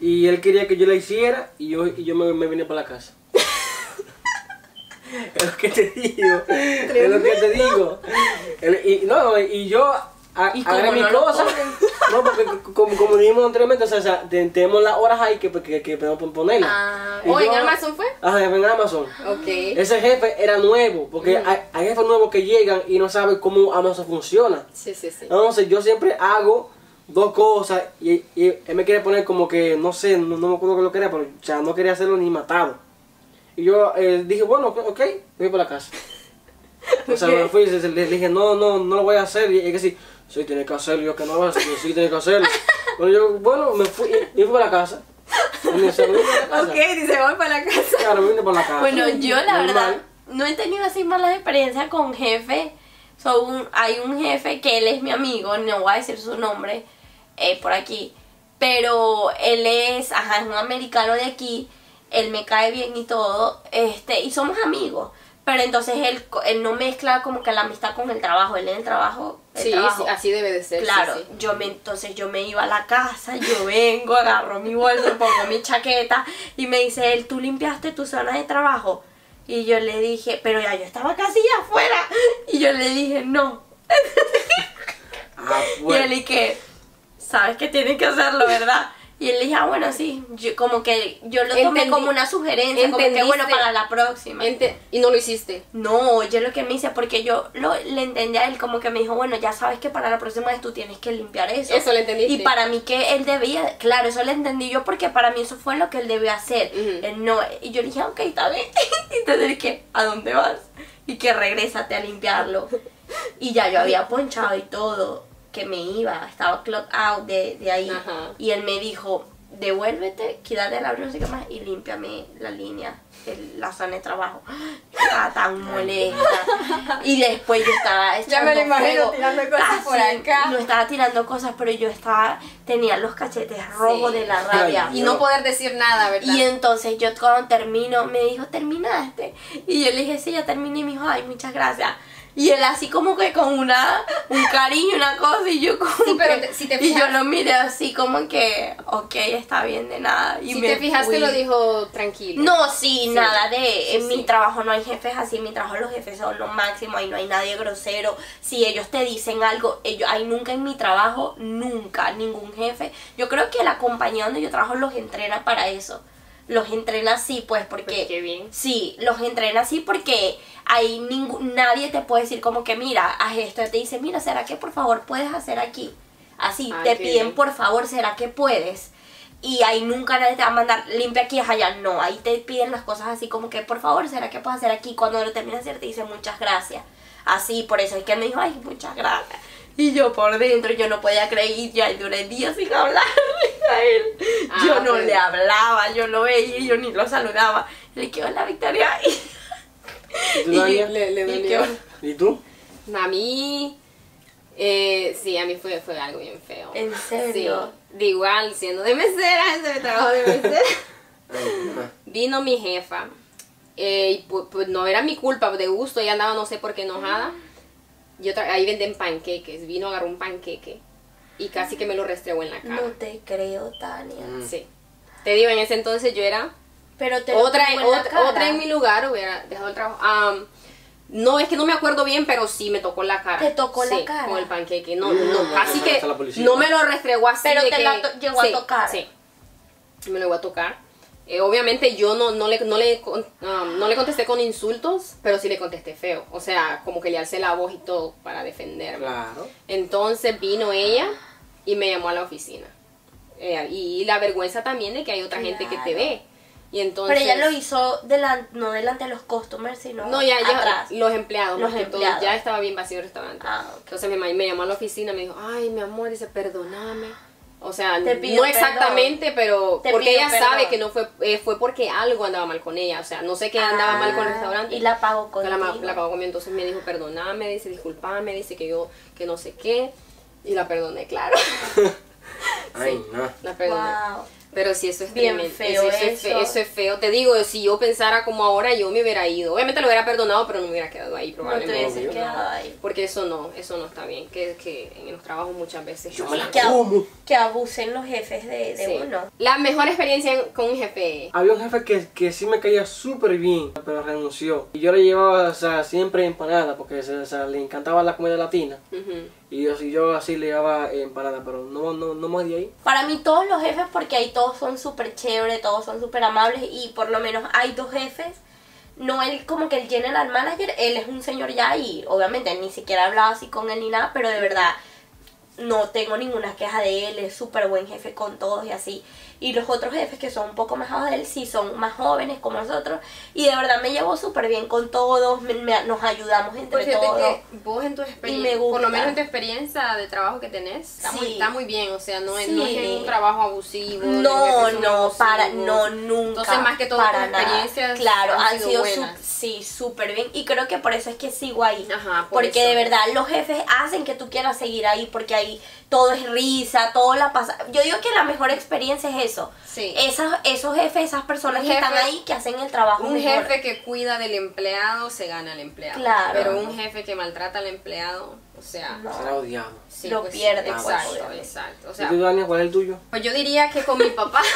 Speaker 3: y él quería que yo la hiciera y yo, y yo me, me vine para la casa. es lo que te digo. Es lo que te digo. El- y, no, y yo a-
Speaker 2: ¿Y cómo
Speaker 3: mi
Speaker 2: no
Speaker 3: cosa. No, porque como, como dijimos anteriormente, o sea, o sea, te- tenemos las horas ahí que, que, que podemos ponerla.
Speaker 2: Ah,
Speaker 1: ¿O en Amazon fue?
Speaker 3: Ajá, en Amazon.
Speaker 1: Ok.
Speaker 3: Ese jefe era nuevo, porque hay, hay jefes nuevos que llegan y no saben cómo Amazon funciona.
Speaker 1: Sí, sí, sí.
Speaker 3: Entonces yo siempre hago dos cosas y, y él me quiere poner como que, no sé, no, no me acuerdo qué lo quería, pero o sea, no quería hacerlo ni matado. Y yo eh, dije, bueno, ok, voy para la casa. O sea, me fui y le, le dije, no, no, no lo voy a hacer. Y es que sí, sí, tiene que hacerlo. Yo, que no vas sí, tiene que hacerlo. Bueno, yo, bueno, me fui y me fui para la casa. Y me dice, "Me vine para la casa".
Speaker 1: Ok, dice, voy para la casa.
Speaker 3: Claro, vine para la casa.
Speaker 2: Bueno, yo la
Speaker 3: Normal.
Speaker 2: verdad no he tenido así malas experiencias con jefe. So, un- hay un jefe que él es mi amigo, no voy a decir su nombre eh, por aquí, pero él es, ajá, es un americano de aquí, él me cae bien y todo, este, y somos amigos. Pero entonces él, co- él no mezcla como que la amistad con el trabajo, él en el trabajo, el
Speaker 1: Sí,
Speaker 2: trabajo.
Speaker 1: sí, así debe de ser.
Speaker 2: Claro,
Speaker 1: sí.
Speaker 2: yo me entonces yo me iba a la casa, yo vengo, agarro mi bolso, pongo mi chaqueta y me dice él, ¿tú limpiaste tu zona de trabajo? Y yo le dije, pero ya yo estaba casi afuera. Y yo le dije, no.
Speaker 3: Ah,
Speaker 2: Y
Speaker 3: bueno.
Speaker 2: él y que, sabes que tienes que hacerlo, ¿verdad? Y él le dije, ah, bueno, sí. Yo, como que yo lo tomé
Speaker 1: Entendí-
Speaker 2: como una sugerencia, como que bueno para la próxima.
Speaker 1: Ente- y no lo hiciste.
Speaker 2: No, yo lo que me hice, porque yo lo, le entendí a él como que me dijo, bueno, ya sabes que para la próxima vez tú tienes que limpiar eso.
Speaker 1: Eso le entendiste.
Speaker 2: Y para mí que él debía, claro, eso le entendí yo porque para mí eso fue lo que él debió hacer. Él no, y yo le dije, ok, está bien. Entonces dije, ¿a dónde vas? Y que regrésate a limpiarlo. Y ya yo había ponchado y todo, que me iba, estaba clock out de, de ahí.
Speaker 1: Ajá.
Speaker 2: Y él me dijo, devuélvete, quítate la no sé qué más y límpiame la línea, el- la zona de trabajo. Estaba tan molesta. Y después yo estaba
Speaker 1: Ya me lo imagino
Speaker 2: fuego.
Speaker 1: tirando cosas por
Speaker 2: Así,
Speaker 1: acá.
Speaker 2: No estaba tirando cosas, pero yo estaba, tenía los cachetes rojos
Speaker 1: Sí.
Speaker 2: de la rabia.
Speaker 1: Y no poder decir nada, ¿verdad?
Speaker 2: Y entonces yo cuando termino, me dijo, ¿terminaste? Y yo le dije, sí, ya terminé. Y me dijo, ay, muchas gracias. Y él así como que con una, un cariño, una cosa, y yo como
Speaker 1: Sí, pero
Speaker 2: que-
Speaker 1: te- si te
Speaker 2: Y yo lo miré así como que, ok, está bien, de nada. Y
Speaker 1: si
Speaker 2: me
Speaker 1: te fijaste
Speaker 2: fui.
Speaker 1: lo dijo tranquilo.
Speaker 2: No, sí,
Speaker 1: Sí,
Speaker 2: nada de. en
Speaker 1: sí.
Speaker 2: mi trabajo no hay jefes así. En mi trabajo los jefes son lo máximo. Ahí no hay nadie grosero. Si ellos te dicen algo, ellos, hay nunca en mi trabajo, nunca, ningún jefe. Yo creo que la compañía donde yo trabajo los entrena para eso. Los entrena así, pues, porque.
Speaker 1: Pues qué bien.
Speaker 2: Sí, los entrena así porque ahí nadie te puede decir como que, mira, haz esto. Te dice, mira, ¿será que por favor puedes hacer aquí? Así,
Speaker 1: Ay,
Speaker 2: te piden
Speaker 1: bien.
Speaker 2: por favor, ¿será que puedes? Y ahí nunca nadie te va a mandar limpia aquí, allá. No, ahí te piden las cosas así como que, por favor, ¿será que puedes hacer aquí? Cuando lo terminas de hacer, te dicen muchas gracias. Así, por eso es que me dijo, ay, muchas gracias. Y yo por dentro, yo no podía creer, y ya duré días sin hablarle a él.
Speaker 1: Ah,
Speaker 2: yo no
Speaker 1: pues.
Speaker 2: le hablaba, yo lo veía yo ni lo saludaba. Le quedó la victoria y,
Speaker 3: ¿Y tú,
Speaker 2: y-
Speaker 3: Dania?
Speaker 1: Le, le
Speaker 2: y
Speaker 1: dolió.
Speaker 2: quedó-
Speaker 3: ¿Y tú?
Speaker 1: A mí, eh, sí, a mí fue, fue algo bien feo.
Speaker 2: ¿En serio?
Speaker 1: Sí, de igual, siendo de mesera, ese mi trabajo de mesera. Vino mi jefa, eh, y pu- pues, no era mi culpa, de gusto, ella andaba no sé por qué enojada. Yo ahí venden panqueques, vino, agarró un panqueque y casi que me lo restregó en la cara.
Speaker 2: No te creo, Tania.
Speaker 3: Mm.
Speaker 1: Sí. Te digo, en ese entonces yo era
Speaker 2: Pero te
Speaker 1: otra, en, otra, en mi lugar, hubiera dejado el trabajo. No, es que no me acuerdo bien, pero sí me tocó la cara.
Speaker 2: ¿Te tocó la cara?
Speaker 1: Con el panqueque. No,
Speaker 3: Mm,
Speaker 1: no,
Speaker 3: no,
Speaker 1: casi que no me lo restregó así.
Speaker 2: Pero
Speaker 1: de
Speaker 2: te
Speaker 1: que-
Speaker 2: la llegó a tocar.
Speaker 1: Sí. Me lo llegó a tocar. Eh, obviamente yo no, no, le, no, le, am, no le contesté con insultos, pero sí le contesté feo. O sea, como que le alcé la voz y todo para defenderme.
Speaker 3: Claro.
Speaker 1: Entonces vino ella y me llamó a la oficina. Eh, y la vergüenza también de que hay otra gente que te
Speaker 2: Claro.
Speaker 1: ve. Y entonces...
Speaker 2: Pero ella lo hizo delan- no delante de los customers, sino
Speaker 1: No, ya, ya,
Speaker 2: atrás.
Speaker 1: los empleados,
Speaker 2: Los
Speaker 1: que todo,
Speaker 2: empleados.
Speaker 1: ya estaba bien vacío el restaurante.
Speaker 2: Ah, ok.
Speaker 1: Entonces mi mamá me llamó a la oficina, me dijo, ay, mi amor, dice, perdóname. O sea,
Speaker 2: Te
Speaker 1: no exactamente, pero
Speaker 2: Te
Speaker 1: porque ella
Speaker 2: perdón.
Speaker 1: sabe que no fue, eh, fue porque algo andaba mal con ella. O sea, no sé qué andaba mal con el
Speaker 2: Ah,
Speaker 1: restaurante.
Speaker 2: Y la pagó
Speaker 1: Que la, la pagó conmigo, entonces me dijo, perdóname, dice, disculpame, dice que yo, que no sé qué. Y la perdoné, claro.
Speaker 3: Ay, no.
Speaker 1: la perdoné.
Speaker 2: Wow.
Speaker 1: Pero sí, eso es
Speaker 2: Bien
Speaker 1: tremendo.
Speaker 2: feo
Speaker 1: eso, es fe-
Speaker 2: eso.
Speaker 1: es feo. Te digo, si yo pensara como ahora, yo me hubiera ido. Obviamente lo hubiera perdonado, pero no me hubiera quedado ahí
Speaker 2: No te
Speaker 1: probablemente.
Speaker 2: hubieses
Speaker 3: obvio.
Speaker 2: quedado ahí.
Speaker 1: Porque eso no, eso no está bien. Que, que en los trabajos muchas veces.
Speaker 3: Yo me la
Speaker 2: Que, ab-
Speaker 3: como.
Speaker 2: que abusen los jefes de, de
Speaker 1: Sí.
Speaker 2: uno.
Speaker 1: La mejor experiencia en- con un jefe.
Speaker 3: Había un jefe que, que sí me caía súper bien, pero renunció. Y yo le llevaba, o sea, siempre empanada, porque o sea, le encantaba la comida latina.
Speaker 1: Ujú.
Speaker 3: Y yo, así le llevaba empanada, pero no, no, no más de ahí.
Speaker 2: Para mí todos los jefes, porque ahí todos son súper chéveres, todos son súper amables y por lo menos hay dos jefes. No él como que el general manager, él es un señor ya y obviamente ni siquiera he hablado así con él ni nada, pero de verdad no tengo ninguna queja de él, es súper buen jefe con todos y así. Y los otros jefes que son un poco más de él, sí son más jóvenes como nosotros. Y de verdad me llevo súper bien con todos, me- me- nos ayudamos entre
Speaker 1: Pues fíjate
Speaker 2: todos.
Speaker 1: que vos en tu experiencia, por lo menos en tu experiencia de trabajo que tenés, está, muy,
Speaker 2: Sí.
Speaker 1: está muy bien. O sea, no es, no es
Speaker 2: Sí.
Speaker 1: un trabajo abusivo.
Speaker 2: No, no,
Speaker 1: abusivos.
Speaker 2: para, no, nunca.
Speaker 1: Entonces, más que todo,
Speaker 2: para
Speaker 1: tus experiencias
Speaker 2: claro,
Speaker 1: han sido
Speaker 2: sido,
Speaker 1: buenas.
Speaker 2: sup- sí, súper bien. Y creo que por eso es que sigo ahí.
Speaker 1: Ajá, por
Speaker 2: porque
Speaker 1: eso.
Speaker 2: de verdad los jefes hacen que tú quieras seguir ahí, porque ahí todo es risa, todo la pasa. Yo digo que la mejor experiencia es eso.
Speaker 1: Sí.
Speaker 2: Esas, esos jefes, esas personas
Speaker 1: Un
Speaker 2: que están ahí, que hacen el trabajo
Speaker 1: Un
Speaker 2: mejor.
Speaker 1: jefe que cuida del empleado se gana al empleado.
Speaker 2: Claro.
Speaker 1: Pero un jefe que maltrata al empleado, o sea,
Speaker 2: No.
Speaker 1: Sí,
Speaker 2: Lo
Speaker 1: pues,
Speaker 2: pierde,
Speaker 1: Exacto, exacto. O
Speaker 3: ¿Y
Speaker 1: sea,
Speaker 3: tú, Dania, cuál es el tuyo?
Speaker 1: pues yo diría que con mi papá.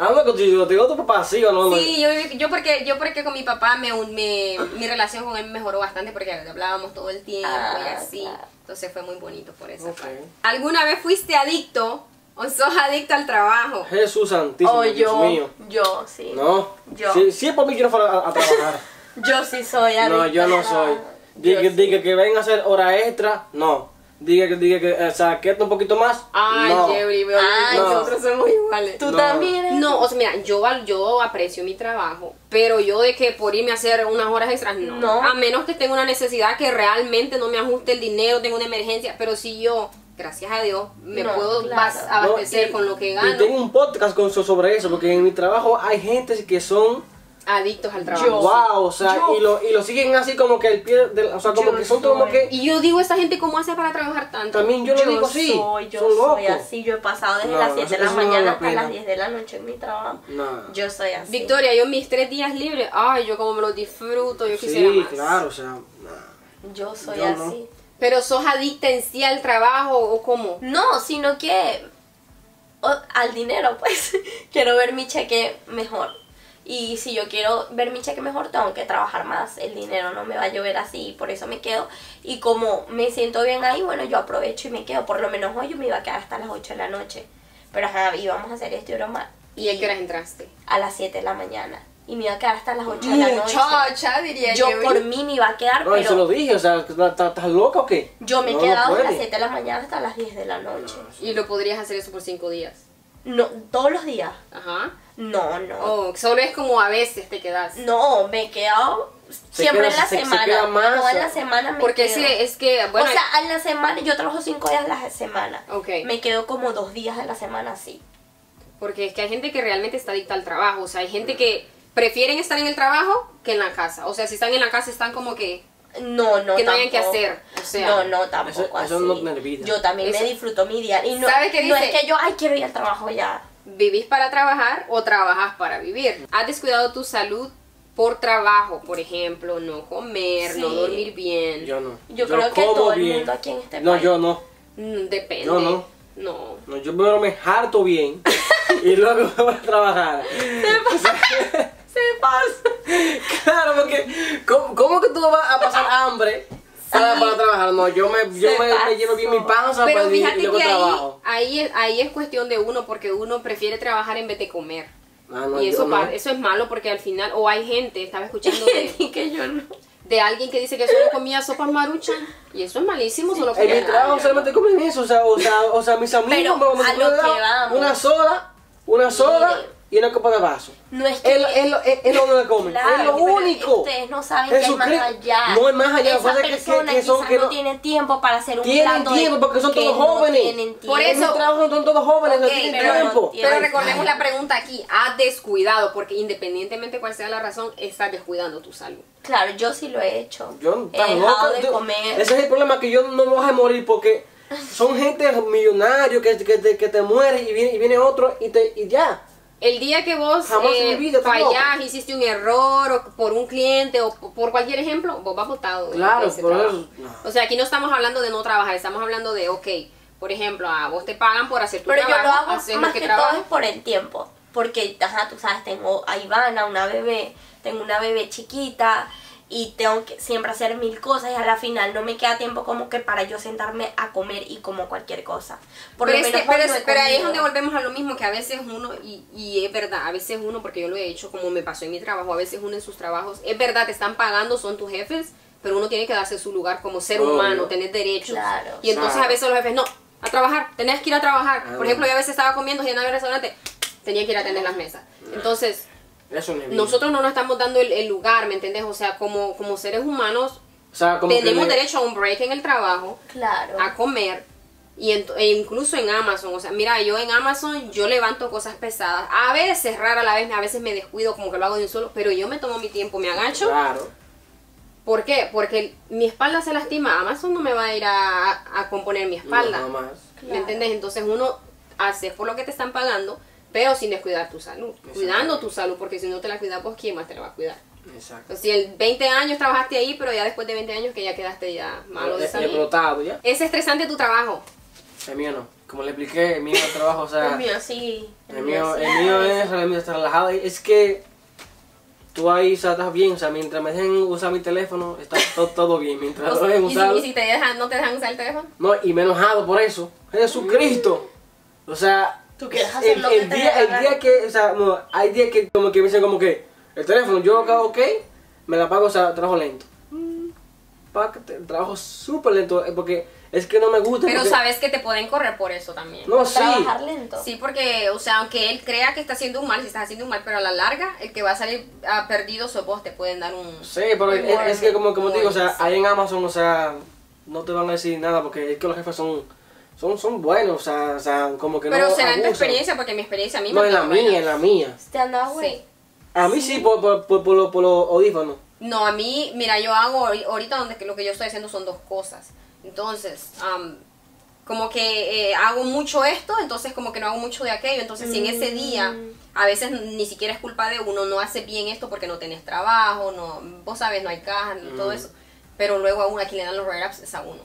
Speaker 3: Ah, no, contigo, ¿te digo tu papá sí o no?
Speaker 1: Sí, yo, yo porque yo porque con mi papá me, me mi relación con él mejoró bastante porque hablábamos todo el tiempo y
Speaker 2: Ah,
Speaker 1: así.
Speaker 2: claro.
Speaker 1: Entonces fue muy bonito por parte. ¿Alguna vez fuiste adicto o sos adicto al trabajo?
Speaker 3: Jesús santísimo,
Speaker 2: Oh,
Speaker 3: Dios
Speaker 2: yo,
Speaker 3: mío.
Speaker 2: yo, sí.
Speaker 3: No,
Speaker 2: Yo.
Speaker 3: Si, si es por mí quiero a, a trabajar.
Speaker 2: Yo sí soy adicta
Speaker 3: no, yo no soy. Diga, diga que venga a hacer hora extra, no. Diga que, diga que, o sea, que esto un poquito más,
Speaker 1: Ay,
Speaker 3: no.
Speaker 1: Veo,
Speaker 2: Ay,
Speaker 1: nosotros somos iguales.
Speaker 2: ¿Tú
Speaker 3: No.
Speaker 2: también eres?
Speaker 1: No, o sea, mira, yo, yo aprecio mi trabajo, pero yo de que por irme a hacer unas horas extras, no.
Speaker 2: No.
Speaker 1: A menos que tenga una necesidad que realmente no me ajuste el dinero, tengo una emergencia, pero si yo gracias a Dios, me
Speaker 2: No,
Speaker 1: puedo
Speaker 2: claro.
Speaker 1: bas- abastecer
Speaker 3: No, y-
Speaker 1: con lo que
Speaker 3: Y
Speaker 1: gano,
Speaker 3: tengo un podcast con, sobre eso, porque en mi trabajo hay gente que son
Speaker 1: adictos al trabajo.
Speaker 2: Yo-
Speaker 3: wow, o sea,
Speaker 2: yo-
Speaker 3: y lo, y lo siguen así como que el pie, del, o sea, como
Speaker 2: Yo
Speaker 3: que son como que
Speaker 1: Y yo digo, esta gente, ¿cómo hace para trabajar tanto?
Speaker 3: también yo lo digo así,
Speaker 2: soy, yo
Speaker 3: son
Speaker 2: soy
Speaker 3: locos.
Speaker 2: así, yo he pasado desde
Speaker 3: No,
Speaker 2: las 7 de la mañana hasta las 10 de la noche en mi trabajo.
Speaker 3: No.
Speaker 2: Yo soy así.
Speaker 1: Victoria, yo mis tres días libres, ay, yo como me los disfruto, yo quisiera
Speaker 3: Sí,
Speaker 1: más.
Speaker 3: claro, o sea.
Speaker 2: Yo soy
Speaker 3: Yo no.
Speaker 2: así.
Speaker 1: Pero sos adicta en sí al trabajo o cómo?
Speaker 2: No, sino que o- al dinero, pues. quiero ver mi cheque mejor. Y si yo quiero ver mi cheque mejor, tengo que trabajar más. El dinero no me va a llover así, por eso me quedo. Y como me siento bien ahí, bueno, yo aprovecho y me quedo. Por lo menos hoy yo me iba a quedar hasta las 8 de la noche. Pero ajá, íbamos a hacer esto y broma.
Speaker 1: ¿Y a qué horas entraste?
Speaker 2: A las 7 de la mañana. Y me iba a quedar hasta las 8 de la noche.
Speaker 1: Muchacha, diría
Speaker 2: Yo
Speaker 1: yo.
Speaker 2: por mí me iba a quedar,
Speaker 3: No, eso lo
Speaker 2: pero
Speaker 3: dije, o sea, ¿estás loca o qué?
Speaker 2: yo me he
Speaker 3: No, no
Speaker 2: quedado de las
Speaker 3: puede.
Speaker 2: 7 de la mañana hasta las 10 de la noche.
Speaker 1: Y lo podrías hacer eso por cinco días.
Speaker 2: No, todos los días.
Speaker 1: Ajá.
Speaker 2: No, no.
Speaker 1: O solo es como a veces te quedas.
Speaker 2: No, me he quedado
Speaker 3: Se
Speaker 2: siempre
Speaker 3: queda-
Speaker 2: en la
Speaker 3: se- se
Speaker 2: semana.
Speaker 3: queda más,
Speaker 2: no, en
Speaker 3: o-
Speaker 2: la semana me
Speaker 1: Porque
Speaker 2: quedo.
Speaker 1: sí, es que, bueno,
Speaker 2: o sea, en la semana, yo trabajo cinco días a la semana.
Speaker 1: Ok.
Speaker 2: Me quedo como dos días de la semana así.
Speaker 1: porque es que hay gente que realmente está adicta al trabajo. O sea, hay gente que prefieren estar en el trabajo que en la casa. O sea, si están en la casa están como que...
Speaker 2: No, no,
Speaker 1: Que no hayan que hacer, o sea,
Speaker 2: no, no, tampoco
Speaker 3: eso- eso
Speaker 2: así.
Speaker 3: no vida.
Speaker 2: Yo también
Speaker 1: Eso-
Speaker 2: me disfruto mi día. Y no,
Speaker 1: ¿Sabe qué
Speaker 2: no
Speaker 1: dice?
Speaker 2: es que yo, ay, quiero ir al trabajo ya.
Speaker 1: ¿Vivís para trabajar o trabajas para vivir? ¿Has descuidado tu salud por trabajo? Por ejemplo, no comer, no dormir bien.
Speaker 3: Yo no.
Speaker 2: Yo creo que todo el mundo aquí en este
Speaker 3: No,
Speaker 2: país.
Speaker 3: yo no.
Speaker 1: Mm, Depende.
Speaker 3: Yo no.
Speaker 1: No.
Speaker 3: No, yo primero me harto bien y luego me voy a trabajar.
Speaker 2: Se pasa.
Speaker 3: Claro, porque ¿cómo, cómo que tú vas a pasar hambre para,
Speaker 2: Sí.
Speaker 3: para trabajar? No, yo me, yo me, me lleno bien mi panza
Speaker 1: Pero
Speaker 3: para
Speaker 1: fíjate que ahí,
Speaker 3: trabajo.
Speaker 1: ahí, es, ahí es cuestión de uno porque uno prefiere trabajar en vez de comer.
Speaker 3: Ah, no,
Speaker 1: y eso,
Speaker 3: no.
Speaker 1: eso es malo porque al final, o hay gente, estaba escuchando de,
Speaker 2: que yo no.
Speaker 1: de alguien que dice que solo comía sopas maruchan y eso es malísimo, solo
Speaker 3: En mi trabajo solamente comen eso, o sea, o sea, o sea mis amigos
Speaker 2: Pero
Speaker 3: me, me
Speaker 2: a lo que vamos.
Speaker 3: una soda, una soda
Speaker 2: Mire.
Speaker 3: Y una copa de vaso.
Speaker 2: No es que
Speaker 3: Es, es, es, es lo único que comen,
Speaker 2: Claro,
Speaker 3: es lo único.
Speaker 2: Ustedes no saben que hay más allá.
Speaker 3: No es más allá, lo
Speaker 2: Esa
Speaker 3: que es que- que- que son- que
Speaker 2: no
Speaker 3: no-
Speaker 2: tiene tiempo para hacer un
Speaker 3: Tienen
Speaker 2: plato de-
Speaker 3: tiempo porque son todos
Speaker 2: no
Speaker 3: jóvenes.
Speaker 2: tienen
Speaker 1: Por eso-
Speaker 3: trabajo son todos jóvenes, no
Speaker 1: Ok,
Speaker 3: tienen
Speaker 2: pero no
Speaker 3: tiempo.
Speaker 2: tienen-
Speaker 1: Pero recordemos la pregunta aquí, has descuidado, porque independientemente cuál sea la razón, estás descuidando tu salud.
Speaker 2: Claro, yo sí lo he hecho.
Speaker 3: Yo,
Speaker 2: he dejado
Speaker 3: loca,
Speaker 2: de
Speaker 3: yo-
Speaker 2: comer.
Speaker 3: Ese es el problema, que yo no me voy a morir porque son gente millonarios que, que, te, que te muere y viene, y viene otro y, te, y ya.
Speaker 1: El día que vos eh, fallás, hiciste un error o por un cliente o por cualquier ejemplo, vos vas votado.
Speaker 3: Claro, por
Speaker 1: trabajo.
Speaker 3: eso.
Speaker 1: O sea, aquí no estamos hablando de no trabajar, estamos hablando de, ok, por ejemplo, a vos te pagan por hacer tu
Speaker 2: Pero yo
Speaker 1: trabajo,
Speaker 2: lo hago
Speaker 1: haces
Speaker 2: más
Speaker 1: lo que,
Speaker 2: que todo es por el tiempo. Porque, ajá, tú sabes, tengo a Ivana, una bebé, tengo una bebé chiquita y tengo que siempre hacer mil cosas y a la final no me queda tiempo como que para yo sentarme a comer y como cualquier cosa. Por
Speaker 1: pero,
Speaker 2: lo
Speaker 1: es
Speaker 2: menos
Speaker 1: que- pero es- pero ahí es donde volvemos a lo mismo, que a veces uno, y, y es verdad, a veces uno, porque yo lo he hecho como me pasó en mi trabajo, a veces uno en sus trabajos, es verdad, te están pagando, son tus jefes, pero uno tiene que darse su lugar como ser
Speaker 3: Obvio.
Speaker 1: humano, tener derechos.
Speaker 2: Claro.
Speaker 1: Y entonces
Speaker 3: Claro.
Speaker 1: a veces los jefes, no, a trabajar, tenés que ir a trabajar.
Speaker 3: Ah,
Speaker 1: Por ejemplo, yo a veces estaba comiendo y en el restaurante, tenía que ir a atender las mesas. Entonces,
Speaker 3: Eso no es vida.
Speaker 1: nosotros no nos estamos dando el, el lugar, ¿me entiendes? O sea, como, como seres humanos,
Speaker 3: o sea, como que
Speaker 1: tenemos
Speaker 3: le-
Speaker 1: derecho a un break en el trabajo
Speaker 2: Claro.
Speaker 1: a comer y ent- e incluso en Amazon, o sea, mira, yo en Amazon yo levanto cosas pesadas, a veces rara la vez, a veces me descuido como que lo hago de un solo, pero yo me tomo mi tiempo, me agacho,
Speaker 3: Claro.
Speaker 1: ¿por qué? Porque mi espalda se lastima, Amazon no me va a ir a, a componer mi espalda,
Speaker 3: No, no más.
Speaker 1: ¿me entiendes? Entonces uno hace por lo que te están pagando, pero sin descuidar tu salud, cuidando tu salud, porque si no te la cuidas vos, ¿quién más te la va a cuidar?
Speaker 3: Exacto.
Speaker 1: Si el 20 años trabajaste ahí, pero ya después de 20 años que ya quedaste ya malo de salud.
Speaker 3: explotado ya.
Speaker 1: Es estresante tu trabajo.
Speaker 3: El mío no. Como le expliqué, el mío es trabajo, o sea.
Speaker 2: El mío sí.
Speaker 3: El mío,
Speaker 2: sí,
Speaker 3: el mío es, el mío está relajado. Es que tú ahí o sea, estás bien, o sea, mientras me dejen usar mi teléfono, está todo, todo bien. Mientras
Speaker 1: O
Speaker 3: no
Speaker 1: sea,
Speaker 3: dejen
Speaker 1: y, si, y si te dejan, no te dejan usar el teléfono.
Speaker 3: No, y me he enojado por eso. Jesucristo. O sea,
Speaker 2: Tú quieres hacer
Speaker 3: el,
Speaker 2: lo que
Speaker 3: el
Speaker 2: te
Speaker 3: día, el día que, o sea, no, hay días que como que me dicen como que el teléfono, yo acá, ok, me la pago, o sea, trabajo lento. Mm, pa- que- Trabajo súper lento, eh, porque es que no me gusta.
Speaker 1: Pero
Speaker 3: porque-
Speaker 1: sabes que te pueden correr por eso también.
Speaker 3: No, sí.
Speaker 2: Trabajar lento.
Speaker 1: Sí, porque, o sea, aunque él crea que está haciendo un mal, si estás haciendo un mal, pero a la larga, el que va a salir ah, perdido sos vos, te pueden dar un...
Speaker 3: Sí, pero es, es que como, como te digo, o sea, ahí en Amazon, o sea, no te van a decir nada porque es que los jefes son, son, son buenos, o sea, o sea, como que
Speaker 1: Pero
Speaker 3: no
Speaker 1: será en tu experiencia, porque mi experiencia a mí
Speaker 3: No,
Speaker 1: me
Speaker 3: en la mía, en la mía.
Speaker 2: ¿Te han dado güey?
Speaker 1: Sí.
Speaker 3: A mí sí, por, por, por, por los por los audífonos.
Speaker 1: No, a mí, mira, yo hago ahori- ahorita donde lo que yo estoy haciendo son dos cosas. Entonces, am, como que eh, hago mucho esto, entonces como que no hago mucho de aquello. Entonces, si en ese día, a veces ni siquiera es culpa de uno, no hace bien esto porque no tenés trabajo, no, vos sabes, no hay caja, y todo
Speaker 3: Mm.
Speaker 1: eso. Pero luego a uno, a quien le dan los write-ups es a uno.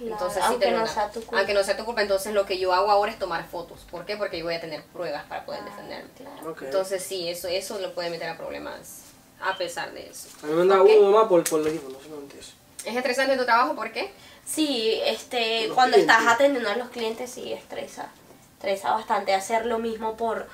Speaker 2: Claro,
Speaker 1: Entonces, sí
Speaker 2: aunque no sea tu culpa.
Speaker 1: Aunque no sea tu culpa, entonces lo que yo hago ahora es tomar fotos. ¿Por qué? Porque yo voy a tener pruebas para poder defenderme.
Speaker 2: Claro.
Speaker 3: Ok.
Speaker 1: Entonces, sí, eso, eso lo puede meter a problemas a pesar de eso.
Speaker 3: a mí me
Speaker 1: Ok.
Speaker 3: uno más por, por.
Speaker 1: ¿Es estresante tu trabajo? ¿Por qué?
Speaker 2: Sí, este, cuando
Speaker 3: clientes.
Speaker 2: estás atendiendo a los clientes sí estresa. Estresa bastante hacer lo mismo por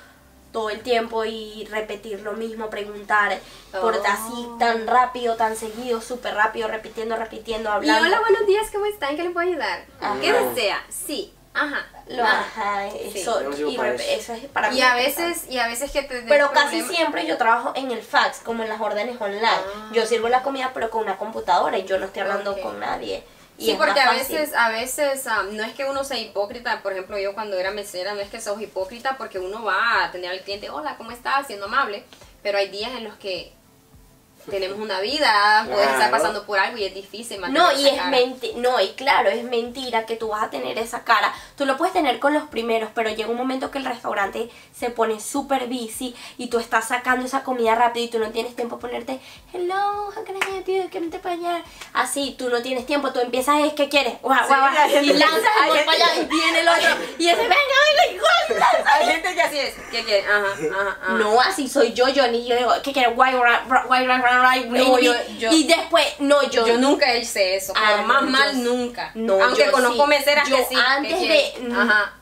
Speaker 2: todo el tiempo y repetir lo mismo, preguntar por
Speaker 1: Oh.
Speaker 2: así tan rápido, tan seguido, súper rápido, repitiendo, repitiendo,
Speaker 1: Y
Speaker 2: hablando.
Speaker 1: hola, buenos días, ¿cómo están? ¿Qué le puedo ayudar?
Speaker 2: Ajá.
Speaker 1: ¿Qué desea? Sí, ajá.
Speaker 2: Lo,
Speaker 1: nada.
Speaker 2: ajá, eso, y
Speaker 3: eso.
Speaker 2: eso es para mí
Speaker 1: Y a veces, y a veces que te
Speaker 2: Pero casi siempre yo trabajo en el fax, como en las órdenes online.
Speaker 1: Ah.
Speaker 2: Yo sirvo la comida, pero con una computadora y yo no estoy hablando con nadie. Y
Speaker 1: Sí, porque a veces, a veces ah, no es que uno sea hipócrita, por ejemplo, yo cuando era mesera no es que sos hipócrita porque uno va a atender al cliente, hola, ¿cómo estás? Siendo amable, pero hay días en los que tenemos una vida, puedes estar pasando por algo y es difícil mantener
Speaker 2: No,
Speaker 1: esa
Speaker 2: y es mentira, no, y claro, es mentira que tú vas a tener esa cara. Tú lo puedes tener con los primeros, pero llega un momento que el restaurante se pone súper busy y tú estás sacando esa comida rápido y tú no tienes tiempo a ponerte, hello, how can I help you? ¿Qué me te para allá? Así, tú no tienes tiempo, tú empiezas, es que quieres, guau, guau, guau,
Speaker 1: hay
Speaker 2: y lanzas el para allá y viene el otro. y ese, venga, venga, igual, lanza.
Speaker 1: Hay gente que así es, ¿qué quiere? Ajá, ajá, ajá.
Speaker 2: No, así soy yo, Johnny. Yo digo, ¿qué? Guay, guay, guay,
Speaker 1: No,
Speaker 2: guay,
Speaker 1: yo- yo-
Speaker 2: Y después, no, yo.
Speaker 1: Yo nunca hice eso,
Speaker 2: Ah,
Speaker 1: pero más
Speaker 2: no,
Speaker 1: mal nunca.
Speaker 2: no,
Speaker 1: Aunque
Speaker 2: yo
Speaker 1: conozco
Speaker 2: sí.
Speaker 1: meseras
Speaker 2: Yo
Speaker 1: que sí. ¿qué
Speaker 2: antes de-
Speaker 1: Ajá.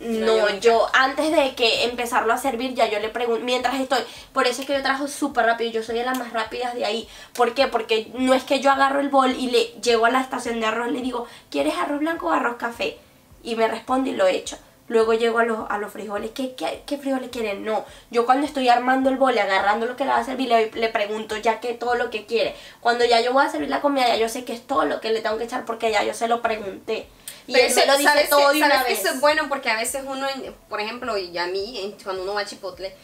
Speaker 2: No,
Speaker 1: yo
Speaker 2: yo, antes de que empezarlo a servir, ya yo le pregunto, mientras estoy, por eso es que yo trabajo súper rápido, yo soy de las más rápidas de ahí. ¿Por qué? Porque no es que yo agarro el bol y le llego a la estación de arroz, le digo, ¿quieres arroz blanco o arroz café? Y me responde y lo echo. Luego llego a los, a los frijoles, ¿Qué, qué, qué frijoles quieren? No, yo cuando estoy armando el bol agarrando lo que le va a servir, le, le pregunto ya que todo lo que quiere. Cuando ya yo voy a servir la comida, ya yo sé que es todo lo que le tengo que echar porque ya yo se lo pregunté. Y
Speaker 1: Pero
Speaker 2: él
Speaker 1: eso-
Speaker 2: me lo dice
Speaker 1: ¿sabes
Speaker 2: todo
Speaker 1: que-
Speaker 2: de una vez.
Speaker 1: Eso es bueno porque a veces uno, por ejemplo, y a mí, en- cuando uno va a Chipotle,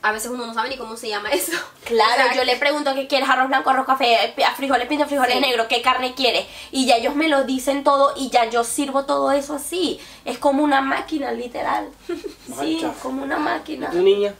Speaker 1: a veces uno no sabe ni cómo se llama eso.
Speaker 2: Claro,
Speaker 1: O sea,
Speaker 2: yo le pregunto qué quieres, arroz blanco, arroz café, a frijoles pinto, frijoles
Speaker 1: Sí.
Speaker 2: negros, qué carne quieres. Y ya ellos me lo dicen todo y ya yo sirvo todo eso así. Es como una máquina, literal. Sí,
Speaker 3: Macha.
Speaker 2: como una
Speaker 3: ¿Y
Speaker 2: máquina.
Speaker 3: tu niña?